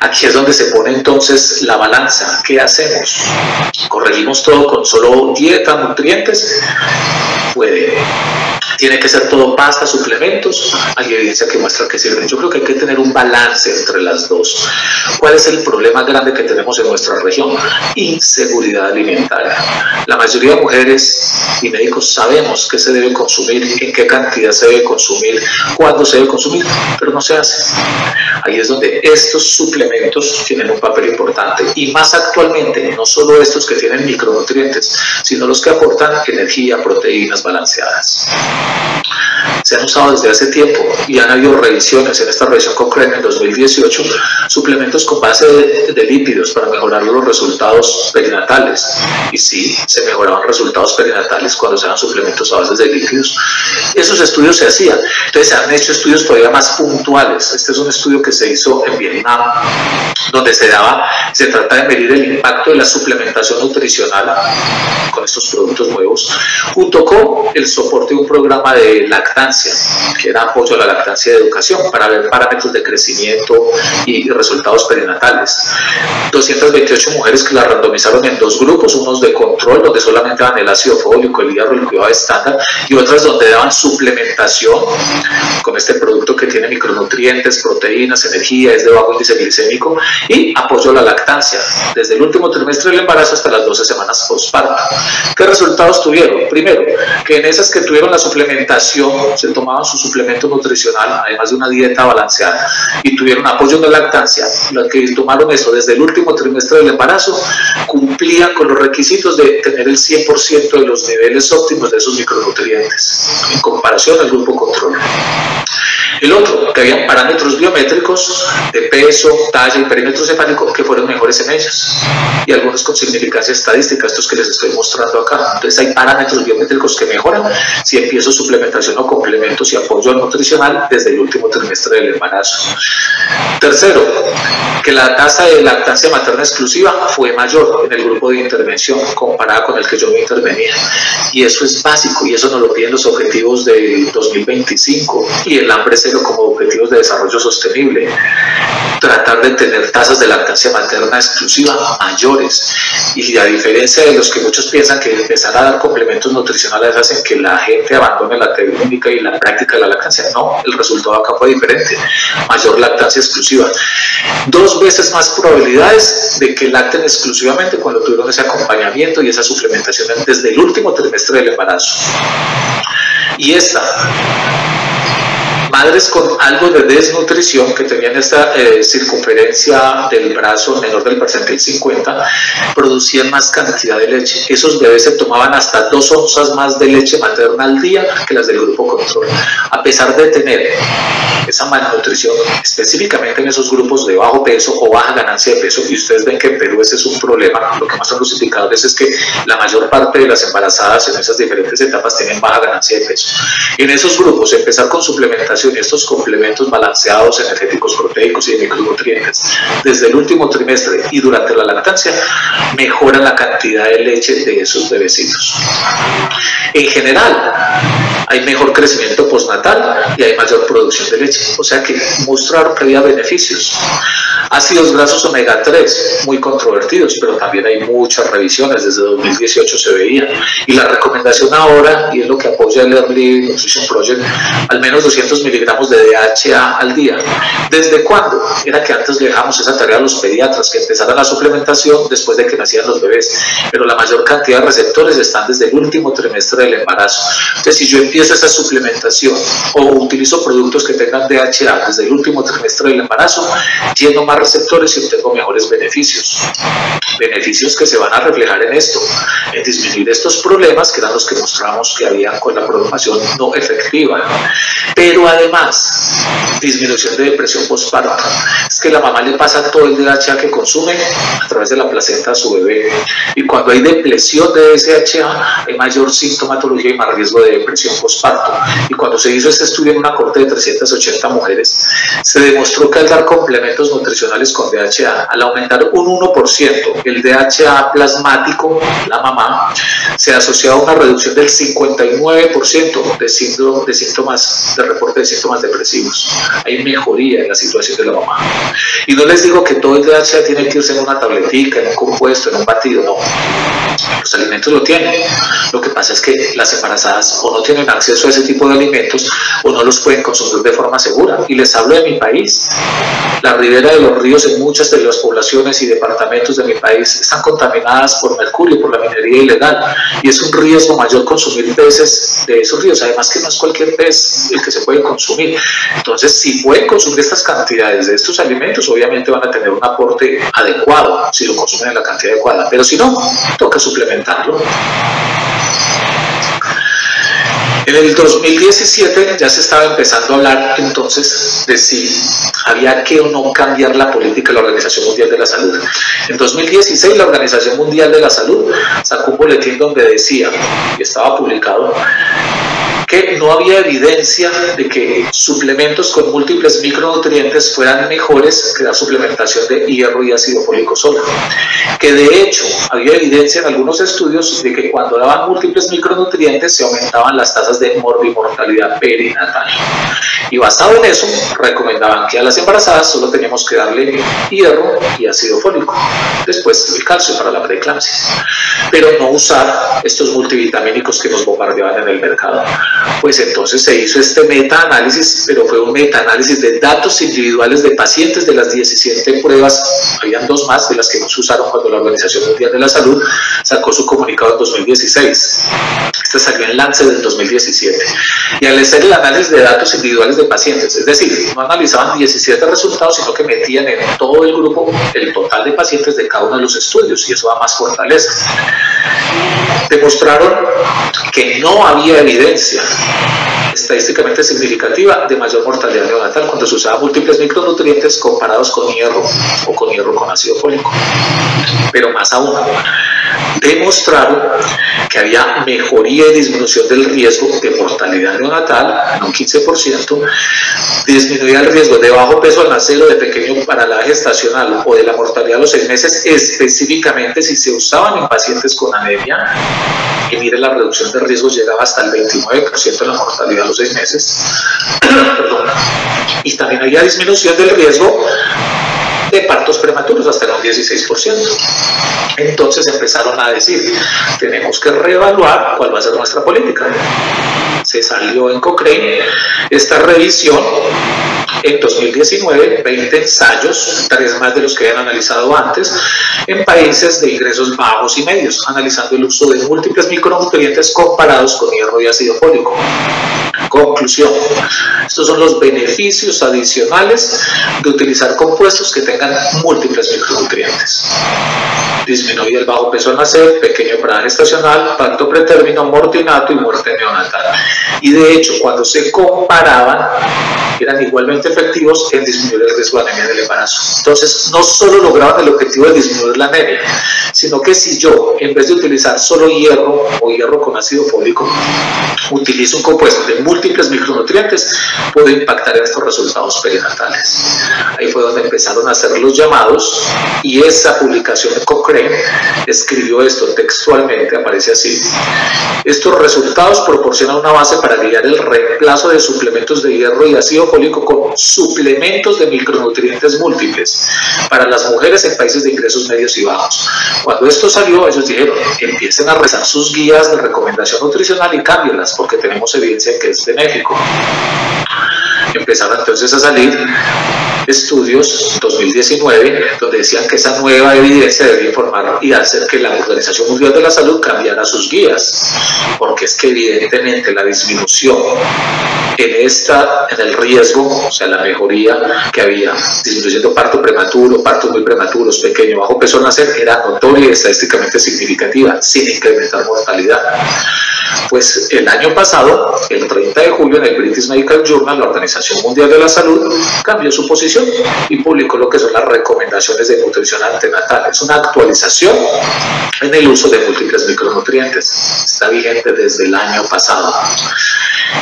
Aquí es donde se pone entonces la balanza. ¿Qué hacemos? ¿Corregimos todo con solo dieta, nutrientes? Puede tiene que ser todo pasta, suplementos, hay evidencia que muestra que sirven. Yo creo que hay que tener un balance entre las dos. ¿Cuál es el problema grande que tenemos en nuestra región? Inseguridad alimentaria. La mayoría de mujeres y médicos sabemos qué se debe consumir, en qué cantidad se debe consumir, cuándo se debe consumir, pero no se hace. Ahí es donde estos suplementos tienen un papel importante y más actualmente, no solo estos que tienen micronutrientes, sino los que aportan energía, proteínas balanceadas. se han usado desde hace tiempo y han habido revisiones, en esta revisión en 2018, suplementos con base de, lípidos para mejorar los resultados perinatales. Y sí, se mejoraban resultados perinatales cuando se dan suplementos a base de lípidos. Esos estudios se hacían. Entonces se han hecho estudios todavía más puntuales. Este es un estudio que se hizo en Vietnam, donde se daba, se trata de medir el impacto de la suplementación nutricional con estos productos nuevos, junto con el soporte de un programa de lactancia, que era apoyo a la lactancia de educación, para ver parámetros de crecimiento y resultados perinatales. 228 mujeres que la randomizaron en dos grupos, unos de control, donde solamente daban el ácido fólico, el hierro, el cuidado estándar, y otras donde daban suplementación con este producto que tiene micronutrientes, proteínas, energía, es de bajo índice glicémico, y apoyo a la lactancia, desde el último trimestre del embarazo hasta las 12 semanas postparto. ¿Qué resultados tuvieron? Primero, que en esas que tuvieron la suplementación, se tomaban su suplemento nutricional, además de una dieta balanceada, y tuvieron apoyo de lactancia, los que tomaron eso desde el último trimestre del embarazo, cumplían con los requisitos de tener el 100% de los niveles óptimos de esos micronutrientes, en comparación al grupo control. El otro, que había parámetros biométricos de peso, talla y perímetro cefálico que fueron mejores en ellos. Y algunos con significancia estadística, estos que les estoy mostrando acá. Entonces hay parámetros biométricos que mejoran si empiezo suplementación o complementos y apoyo nutricional desde el último trimestre del embarazo. Tercero, que la tasa de lactancia materna exclusiva fue mayor en el grupo de intervención comparada con el que yo me intervenía. Y eso es básico y eso nos lo piden los objetivos de 2025 y el hambre cero como objetivos de desarrollo sostenible. Tratar de tener tasas de lactancia materna exclusiva mayores. Y a diferencia de los que muchos piensan que empezar a dar complementos nutricionales hacen que la gente abandone la técnica y la práctica de la lactancia, no, el resultado acá fue diferente. Mayor lactancia exclusiva. Dos veces más probabilidades de que lacten exclusivamente cuando tuvieron ese acompañamiento y esa suplementación desde el último trimestre del embarazo. Y esta madres con algo de desnutrición que tenían esta eh, circunferencia del brazo menor del percentil 50 producían más cantidad de leche. Esos bebés se tomaban hasta dos onzas más de leche materna al día que las del grupo control, a pesar de tener esa malnutrición específicamente en esos grupos de bajo peso o baja ganancia de peso. Y ustedes ven que en Perú ese es un problema. Lo que son los indicadores es que la mayor parte de las embarazadas en esas diferentes etapas tienen baja ganancia de peso. En esos grupos, empezar con suplementación estos complementos balanceados energéticos, proteicos y de micronutrientes desde el último trimestre y durante la lactancia mejora la cantidad de leche de esos bebecitos. En general, hay mejor crecimiento postnatal y hay mayor producción de leche. O sea que mostraron que había beneficios. Ácidos grasos omega 3, muy controvertidos, pero también hay muchas revisiones, desde 2018 se veía. Y la recomendación ahora, y es lo que apoya el Early Nutrition Project, al menos 200 miligramos de DHA al día. ¿Desde cuándo? Era que antes le dejamos esa tarea a los pediatras, que empezaran la suplementación después de que nacían los bebés, pero la mayor cantidad de receptores están desde el último trimestre del embarazo. Entonces, si yo empiezo esa suplementación o utilizo productos que tengan DHA desde el último trimestre del embarazo, lleno más receptores y obtengo mejores beneficios. Beneficios que se van a reflejar en esto, en disminuir estos problemas que eran los que mostramos que había con la programación no efectiva. Pero además, disminución de depresión postparto. Es que la mamá le pasa todo el DHA que consume a través de la placenta a su bebé. Y cuando hay depresión de DHA, hay mayor sintomatología y más riesgo de depresión postparto. Y cuando se hizo este estudio en una corte de 380 mujeres, se demostró que al dar complementos nutricionales con DHA, al aumentar un 1% el DHA plasmático, la mamá, se asocia a una reducción del 59% de, síndrome, de síntomas, de reporte de síntomas depresivos. Hay mejoría en la situación de la mamá. Y no les digo que todo el DHA tiene que irse en una tabletica, en un compuesto, en un batido, no. Los alimentos lo tienen. Lo que pasa es que las embarazadas o no tienen acceso a ese tipo de alimentos o no los pueden consumir de forma segura. Y les hablo de mi país. La ribera de los ríos en muchas de las poblaciones y departamentos de mi país están contaminadas por mercurio, por la minería ilegal. Y es un riesgo mayor consumir peces de esos ríos. Además que no es cualquier pez el que se puede consumir. Entonces, si pueden consumir estas cantidades de estos alimentos, obviamente van a tener un aporte adecuado si lo consumen en la cantidad adecuada. Pero si no, toca suplementarlo. En el 2017 ya se estaba empezando a hablar entonces de si había que o no cambiar la política de la Organización Mundial de la Salud. En 2016 la Organización Mundial de la Salud sacó un boletín donde decía, y estaba publicado, que no había evidencia de que suplementos con múltiples micronutrientes fueran mejores que la suplementación de hierro y ácido fólico solo. Que de hecho había evidencia en algunos estudios de que cuando daban múltiples micronutrientes se aumentaban las tasas de morbimortalidad perinatal. Y basado en eso, recomendaban que a las embarazadas solo teníamos que darle hierro y ácido fólico. Después el calcio para la preeclampsia. Pero no usar estos multivitamínicos que nos bombardeaban en el mercado pues entonces se hizo este metaanálisis, pero fue un metaanálisis de datos individuales de pacientes de las 17 pruebas, habían dos más de las que no se usaron cuando la Organización Mundial de la Salud sacó su comunicado en 2016. Este salió en Lancet en 2017. Y al hacer el análisis de datos individuales de pacientes, es decir, no analizaban 17 resultados, sino que metían en todo el grupo el total de pacientes de cada uno de los estudios, y eso da más fortaleza. Demostraron que no había evidencia estadísticamente significativa de mayor mortalidad neonatal cuando se usaban múltiples micronutrientes comparados con hierro o con hierro con ácido fólico. Pero más aún, demostraron que había mejoría y disminución del riesgo de mortalidad neonatal en un 15%, disminuía el riesgo de bajo peso al nacer o de pequeño para la gestacional o de la mortalidad a los seis meses, específicamente si se usaban en pacientes con anemia. Y mire, la reducción de riesgo llegaba hasta el 29% de la mortalidad a los seis meses. (clears throat) Y también había disminución del riesgo de partos prematuros hasta el 16%. Entonces empezaron a decir, tenemos que reevaluar cuál va a ser nuestra política. Se salió en Cochrane esta revisión en 2019 20 ensayos, tres más de los que habían analizado antes, en países de ingresos bajos y medios, analizando el uso de múltiples micronutrientes comparados con hierro y ácido fólico. Conclusión. Estos son los beneficios adicionales de utilizar compuestos que tengan múltiples micronutrientes. Disminuye el bajo peso al nacer, pequeño para gestacional, parto pretérmino, mortinato y muerte neonatal. Y de hecho, cuando se comparaban, eran igualmente efectivos en disminuir el riesgo de anemia del embarazo. Entonces, no solo lograban el objetivo de disminuir la anemia, sino que si yo, en vez de utilizar solo hierro o hierro con ácido fólico, utilizo un compuesto de múltiples micronutrientes, puedo impactar en estos resultados perinatales. Ahí fue donde empezaron a hacer los llamados y esa publicación de Cochrane escribió esto textualmente, aparece así. Estos resultados proporcionan una base para guiar el reemplazo de suplementos de hierro y ácido fólico con suplementos de micronutrientes múltiples para las mujeres en países de ingresos medios y bajos. Cuando esto salió, ellos dijeron, empiecen a rezar sus guías de recomendación nutricional y cámbienlas porque tenemos evidencia que es benéfico. Empezaron entonces a salir estudios 2019 donde decían que esa nueva evidencia debía informar y hacer que la Organización Mundial de la Salud cambiara sus guías, porque es que evidentemente la disminución en esta, en el riesgo, o sea, la mejoría que había, disminuyendo parto prematuro, partos muy prematuros, pequeño, bajo peso nacer, era notoria y estadísticamente significativa, sin incrementar mortalidad. Pues el año pasado, el 30 de julio, en el British Medical Journal, la Organización Mundial de la Salud cambió su posición y publicó lo que son las recomendaciones de nutrición antenatal. Es una actualización en el uso de múltiples micronutrientes. Está vigente desde el año pasado.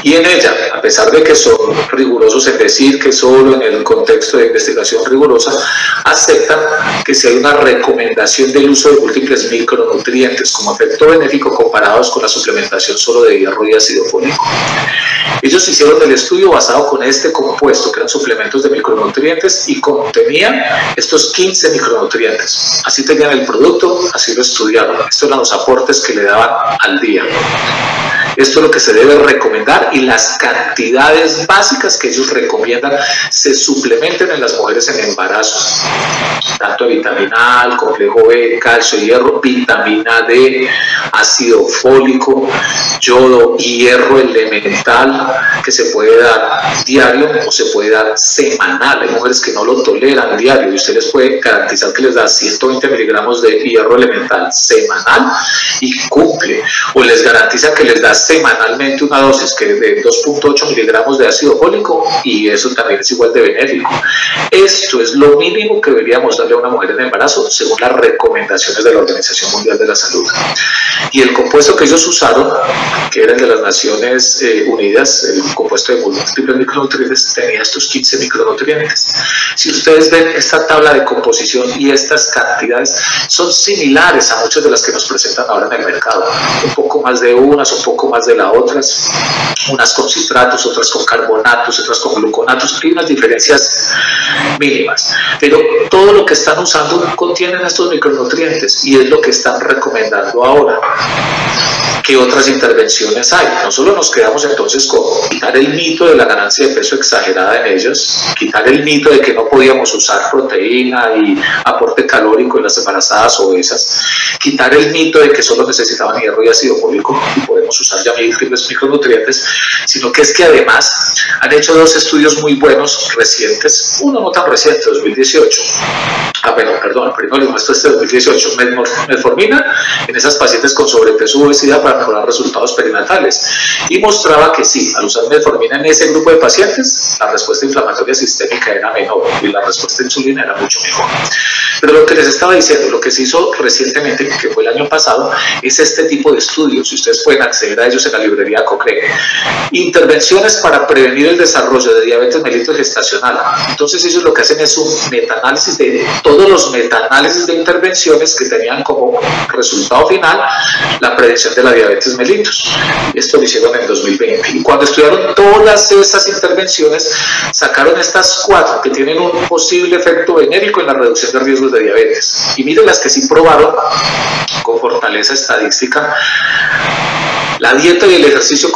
Y en ella, a pesar de que son rigurosos en decir que solo en el contexto de investigación rigurosa, aceptan que si hay una recomendación del uso de múltiples micronutrientes como efecto benéfico comparados con la suplementación solo de hierro y ácido fólico. Ellos hicieron el estudio basado con este compuesto, que eran suplementos de micronutrientes, y contenían estos 15 micronutrientes. Así tenían el producto, así lo estudiaron. Estos eran los aportes que le daban al día. Esto es lo que se debe recomendar y las cantidades básicas que ellos recomiendan se suplementen en las mujeres en embarazo. Tanto vitamina A, complejo B, calcio, hierro, vitamina D, ácido fólico, yodo, hierro elemental que se puede dar diario o se puede dar semanal. Hay mujeres que no lo toleran diario y usted les puede garantizar que les da 120 miligramos de hierro elemental semanal y cumple. O les garantiza que les da semanalmente una dosis que de 2.8 miligramos de ácido fólico y eso también es igual de benéfico. Esto es lo mínimo que deberíamos darle a una mujer en embarazo según las recomendaciones de la Organización Mundial de la Salud. Y el compuesto que ellos usaron, que era el de las Naciones eh, Unidas, el compuesto de múltiples micronutrientes, tenía estos 15 micronutrientes. Si ustedes ven esta tabla de composición y estas cantidades son similares a muchas de las que nos presentan ahora en el mercado. Un poco más de unas, un poco más de las otras, unas con citratos, otras con carbonatos, otras con gluconatos, hay unas diferencias mínimas. Pero todo lo que están usando contienen estos micronutrientes y es lo que están recomendando ahora. ¿Qué otras intervenciones hay? No solo nos quedamos entonces con quitar el mito de la ganancia de peso exagerada en ellos, quitar el mito de que no podíamos usar proteína y aporte calórico en las embarazadas obesas, quitar el mito de que solo necesitaban hierro y ácido fólico y podemos usar ya múltiples micronutrientes, sino que es que además han hecho dos estudios muy buenos recientes, uno no tan reciente, 2018. Ah, bueno, perdón, primero esto es de 2018, metformina en esas pacientes con sobrepeso o obesidad para mejorar resultados perinatales y mostraba que sí, al usar metformina en ese grupo de pacientes, la respuesta inflamatoria sistémica era menor y la respuesta insulina era mucho mejor. Pero lo que les estaba diciendo, lo que se hizo recientemente, que fue el año pasado, es este tipo de estudios, y ustedes pueden acceder a ellos en la librería Cochrane. Intervenciones para prevenir el desarrollo de diabetes mellitus gestacional. Entonces ellos lo que hacen es un metaanálisis de todos los metaanálisis de intervenciones que tenían como resultado final la prevención de la diabetes mellitus. Esto lo hicieron en 2020. Y cuando estudiaron todas esas intervenciones, sacaron estas cuatro que tienen un posible efecto benéfico en la reducción de riesgos de diabetes. Y miren las que sí probaron con fortaleza estadística la dieta y el ejercicio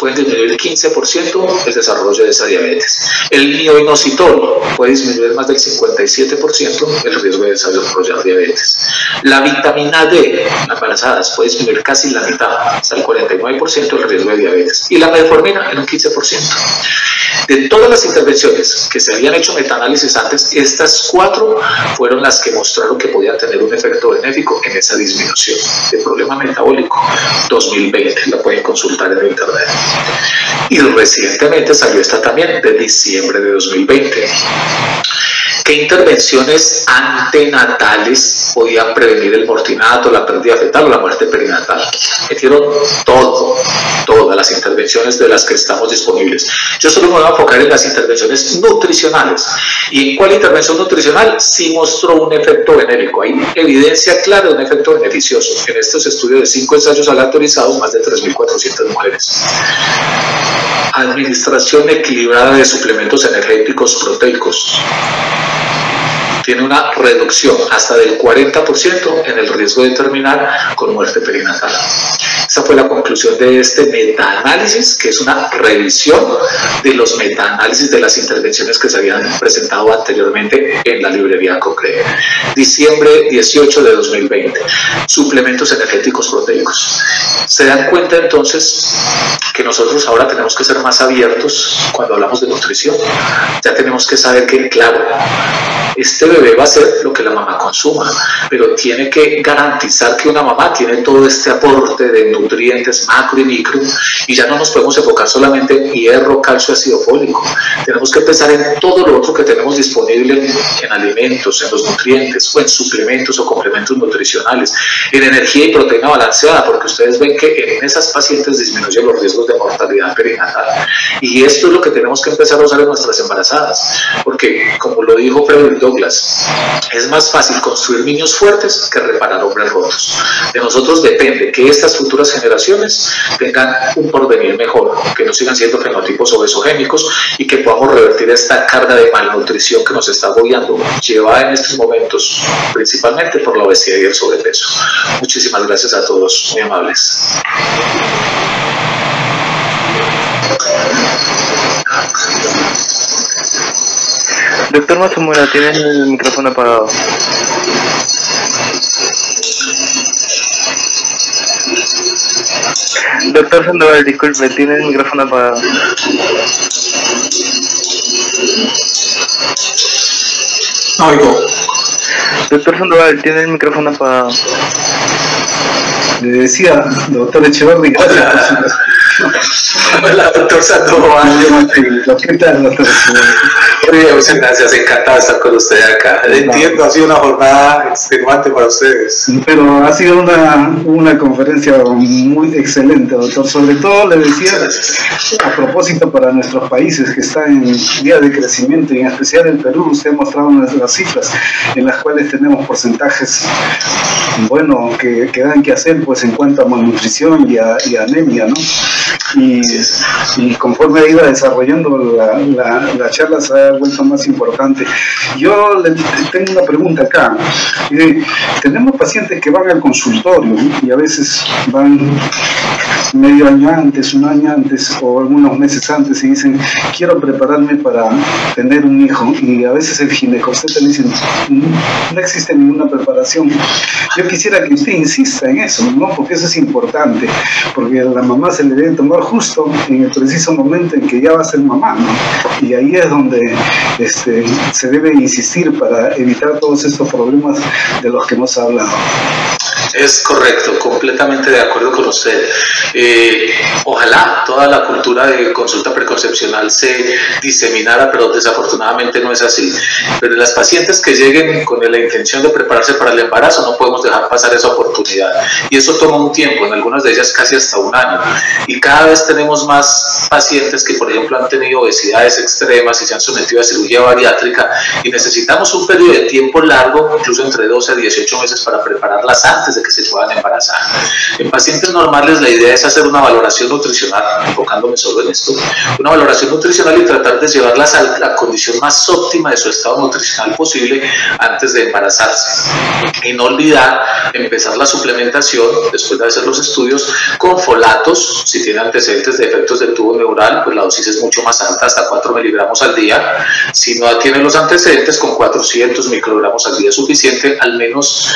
pueden disminuir el 15% el desarrollo de esa diabetes. El mioinositol puede disminuir más del 57% el riesgo de desarrollar diabetes. La vitamina D en embarazadas puede disminuir casi la mitad, hasta el 49% el riesgo de diabetes. Y la metformina en un 15%. De todas las intervenciones que se habían hecho metaanálisis antes, estas cuatro fueron las que mostraron que podían tener un efecto benéfico en esa disminución de problema metabólico 2020. La pueden consultar en internet. Y recientemente salió esta también de diciembre de 2020. ¿Qué intervenciones antenatales podían prevenir el mortinato, la pérdida fetal o la muerte perinatal? Metieron todo, todas las intervenciones de las que estamos disponibles. Yo solo me voy a enfocar en las intervenciones nutricionales. ¿Y en cuál intervención nutricional? Sí mostró un efecto benéfico. Hay evidencia clara de un efecto beneficioso. En estos estudios de cinco ensayos aleatorizados, más de 3.400 mujeres administración equilibrada de suplementos energéticos proteicos tiene una reducción hasta del 40% en el riesgo de terminar con muerte perinatal. Esa fue la conclusión de este metaanálisis, que es una revisión de los metaanálisis de las intervenciones que se habían presentado anteriormente en la librería Cochrane. Diciembre 18 de 2020. Suplementos energéticos proteicos. Se dan cuenta entonces que nosotros ahora tenemos que ser más abiertos cuando hablamos de nutrición. Ya tenemos que saber que, claro, este bebé va a ser lo que la mamá consuma, pero tiene que garantizar que una mamá tiene todo este aporte de nutrientes macro y micro y ya no nos podemos enfocar solamente en hierro, calcio, ácido fólico. Tenemos que pensar en todo lo otro que tenemos disponible en alimentos, en los nutrientes o en suplementos o complementos nutricionales, en energía y proteína balanceada, porque ustedes ven que en esas pacientes disminuyen los riesgos de mortalidad perinatal. Y esto es lo que tenemos que empezar a usar en nuestras embarazadas, porque como lo dijo Frederick Douglas, es más fácil construir niños fuertes que reparar hombres rotos. De nosotros depende que estas futuras generaciones tengan un porvenir mejor, que no sigan siendo fenotipos obesogénicos y que podamos revertir esta carga de malnutrición que nos está agobiando, llevada en estos momentos principalmente por la obesidad y el sobrepeso. Muchísimas gracias a todos, muy amables. Doctor Matsumura, tiene el micrófono apagado. Doctor Sandoval, disculpe, tiene el micrófono apagado. No oigo. Doctor Sandoval, tiene el micrófono apagado. le decía, doctor Echeverri, gracias. Hola, doctor Sandoval. ¿Qué tal, doctor Oye, muchas gracias, encantado de estar con usted acá. Entiendo, ha sido una jornada extenuante para ustedes. Pero ha sido una, una conferencia muy excelente, doctor. Sobre todo le decía, a propósito para nuestros países que están en vía de crecimiento, y en especial el Perú, usted ha mostrado las cifras en las cuales tenemos porcentajes, bueno, que, que dan que hacer pues en cuanto a malnutrición y, a, y anemia, ¿no? Y, y, conforme ha ido desarrollando la, la, la, charla se ha vuelto más importante. Yo le tengo una pregunta acá. Eh, tenemos pacientes que van al consultorio y a veces van medio año antes, un año antes o algunos meses antes y dicen, quiero prepararme para tener un hijo y a veces el ginecobstetra dice, no existe ninguna preparación. Yo quisiera que usted insista en eso, ¿no? Porque eso es importante, porque a la mamá se le debe tomar justo en el preciso momento en que ya va a ser mamá. Y ahí es donde este, se debe insistir para evitar todos estos problemas de los que hemos hablado. Es correcto, completamente de acuerdo con usted. Eh, ojalá toda la cultura de consulta preconcepcional se diseminara, pero desafortunadamente no es así. Pero las pacientes que lleguen con la intención de prepararse para el embarazo, no podemos dejar pasar esa oportunidad. Y eso toma un tiempo, en algunas de ellas casi hasta un año. Y cada vez tenemos más pacientes que, por ejemplo, han tenido obesidades extremas y se han sometido a cirugía bariátrica y necesitamos un periodo de tiempo largo, incluso entre 12 a 18 meses, para prepararlas antes de que se puedan embarazar. En pacientes normales la idea es hacer una valoración nutricional, enfocándome solo en esto, una valoración nutricional y tratar de llevarlas a la condición más óptima de su estado nutricional posible antes de embarazarse. Y no olvidar empezar la suplementación, después de hacer los estudios, con folatos, si tiene antecedentes de efectos del tubo neural, pues la dosis es mucho más alta, hasta 4 miligramos al día. Si no tiene los antecedentes, con 400 microgramos al día es suficiente, al menos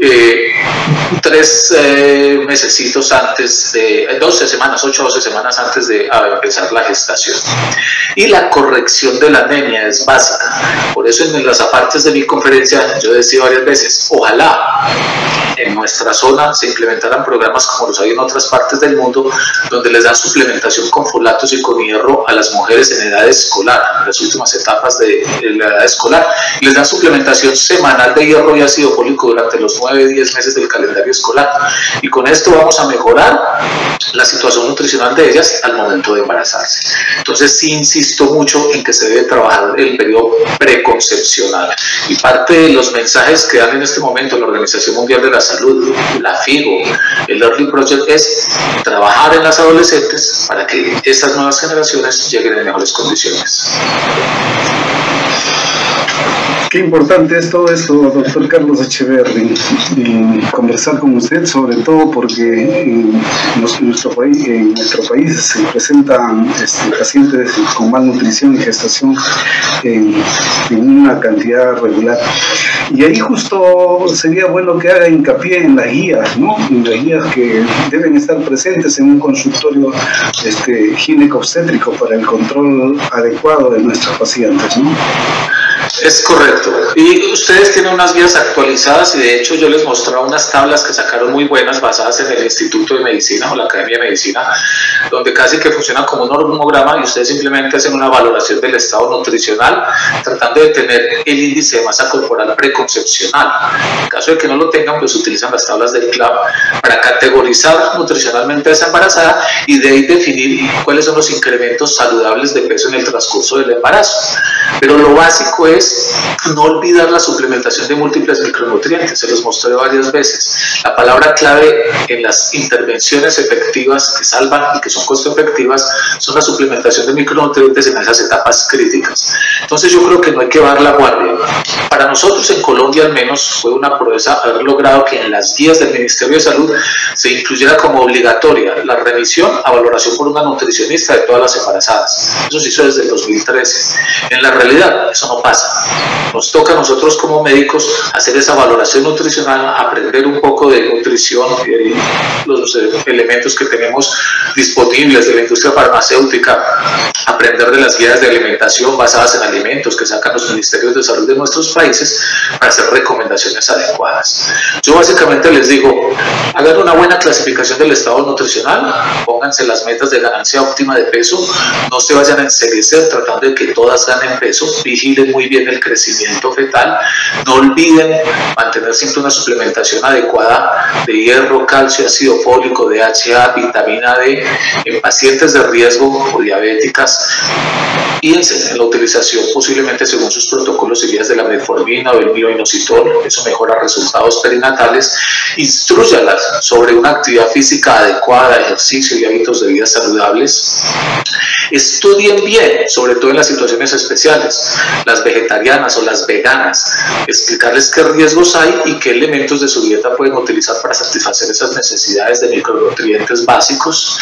eh, tres eh, mesecitos antes de, 12 semanas, 8 o 12 semanas antes de empezar la gestación. Y la corrección de la anemia es básica. Por eso en las apartes de mi conferencia yo decía varias veces, ojalá en nuestra zona se implementaran programas como los hay en otras partes del mundo, donde les dan suplementación con folatos y con hierro a las mujeres en edad escolar, en las últimas etapas de, la edad escolar. Les dan suplementación semanal de hierro y ácido fólico durante los 9-10 meses del calendario escolar. Y con esto vamos a mejorar la situación nutricional de ellas al momento de embarazarse. Entonces sí insisto mucho en que se debe trabajar el periodo preconcepcional. Y parte de los mensajes que dan en este momento la Organización Mundial de la Salud, la FIGO, el Early Project es trabajar en las adolescentes para que estas nuevas generaciones lleguen en mejores condiciones. Qué importante es todo esto, doctor Carlos Echeverri, y conversar con usted, sobre todo porque en nuestro país, en nuestro país se presentan este, pacientes con malnutrición y gestación en, una cantidad regular. Y ahí justo sería bueno que haga hincapié en las guías, ¿no? En las guías que deben estar presentes en un consultorio este, para el control adecuado de nuestros pacientes, ¿no? Es correcto. Y ustedes tienen unas guías actualizadas y de hecho yo les mostraba unas tablas que sacaron muy buenas basadas en el Instituto de Medicina o la Academia de Medicina, donde casi que funcionan como un hormonograma y ustedes simplemente hacen una valoración del estado nutricional tratando de tener el índice de masa corporal preconcepcional. En caso de que no lo tengan, pues utilizan las tablas del CLAP para categorizar nutricionalmente a esa embarazada y de ahí definir cuáles son los incrementos saludables de peso en el transcurso del embarazo. Pero lo básico es no olvidar la suplementación de múltiples micronutrientes, se los mostré varias veces. La palabra clave en las intervenciones efectivas que salvan y que son costo efectivas son la suplementación de micronutrientes en esas etapas críticas. Entonces yo creo que no hay que bajar la guardia. Para nosotros en Colombia al menos fue una proeza haber logrado que en las guías del Ministerio de Salud se incluyera como obligatoria la remisión a valoración por una nutricionista de todas las embarazadas. Eso se hizo desde el 2013. En la realidad eso no pasa. Nos toca a nosotros como médicos hacer esa valoración nutricional, aprender un poco de nutrición, y los elementos que tenemos disponibles de la industria farmacéutica, aprender de las guías de alimentación basadas en alimentos que sacan los ministerios de salud de nuestros países para hacer recomendaciones adecuadas. Yo básicamente les digo, hagan una buena clasificación del estado nutricional, pónganse las metas de ganancia óptima de peso, no se vayan a enseguecer tratando de que todas ganen peso, vigilen muy bien el crecimiento fetal, no olviden mantener siempre una suplementación adecuada de hierro, calcio, ácido fólico, DHA, vitamina D en pacientes de riesgo o diabéticas. Piensen en la utilización posiblemente según sus protocolos y guías de la metformina o el bioinositol, eso mejora resultados perinatales. Instruyalas sobre una actividad física adecuada, ejercicio y hábitos de vida saludables. Estudien bien, sobre todo en las situaciones especiales, las vegetarianas o las veganas, explicarles qué riesgos hay y qué elementos de su dieta pueden utilizar para satisfacer esas necesidades de micronutrientes básicos.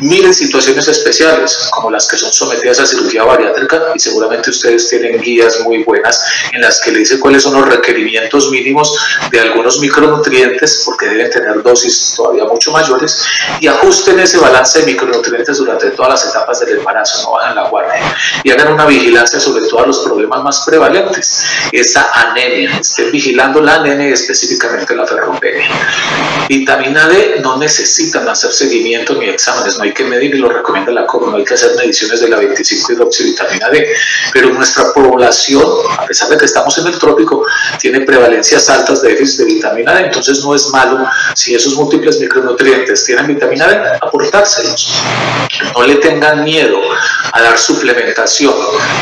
Miren situaciones especiales, como las que son sometidas a cirugía bariátrica, y seguramente ustedes tienen guías muy buenas en las que le dice cuáles son los requerimientos mínimos de algunos micronutrientes, porque deben tener dosis todavía mucho mayores, y ajusten ese balance de micronutrientes durante todas las etapas del embarazo, no bajen la guardia, y hagan una vigilancia sobre todos los problemas más prevalentes, esa anemia, estén vigilando la anemia y específicamente la ferropenia. Vitamina D no necesitan hacer seguimiento ni exámenes, no hay que medir y lo recomienda la COP, no hay que hacer mediciones de la 25 hidroxivitamina D, pero nuestra población, a pesar de que estamos en el trópico, tiene prevalencias altas de déficit de vitamina D, entonces no es malo si esos múltiples micronutrientes tienen vitamina D, aportárselos. No le tengan miedo a dar suplementación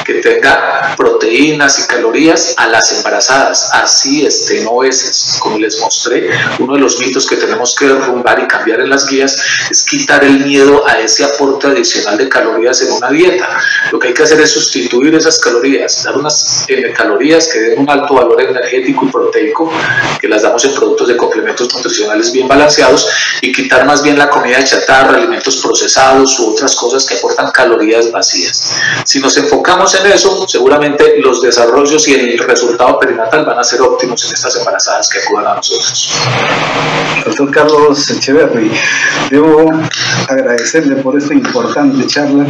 que tenga proteínas y calorías a las embarazadas, así estén obeses, como les mostré, uno de los mitos que tenemos que derrumbar y cambiar en las guías es quitar el miedo a ese aporte adicional de calorías en una dieta. Lo que hay que hacer es sustituir esas calorías, dar unas eh, calorías que den un alto valor energético y proteico, que las damos en productos de complementos nutricionales bien balanceados, y quitar más bien la comida de chatarra, alimentos procesados u otras cosas que aportan calorías vacías. Si nos enfocamos en eso, seguramente los desarrollos y el resultado perinatal van a ser óptimos en estas embarazadas que acudan a nosotros. Doctor Carlos Echeverry, debo agradecerle por esta importante charla,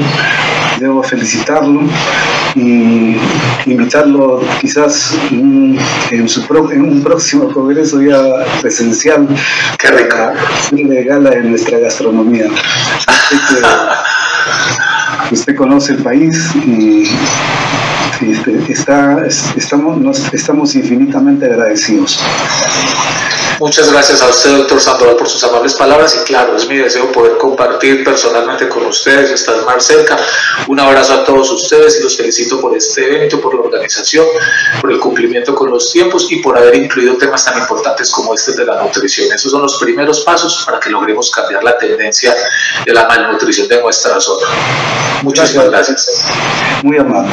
debo felicitarlo y invitarlo quizás en, su en un próximo congreso ya presencial Qué rica. de gala en nuestra gastronomía. (laughs) usted conoce el país y está, estamos, estamos infinitamente agradecidos. Muchas gracias a usted, doctor Sandoval, por sus amables palabras y claro, es mi deseo poder compartir personalmente con ustedes estar más cerca. Un abrazo a todos ustedes y los felicito por este evento, por la organización, por el cumplimiento con los tiempos y por haber incluido temas tan importantes como este de la nutrición. Esos son los primeros pasos para que logremos cambiar la tendencia de la malnutrición de nuestra zona. Muchísimas gracias. Muy amable.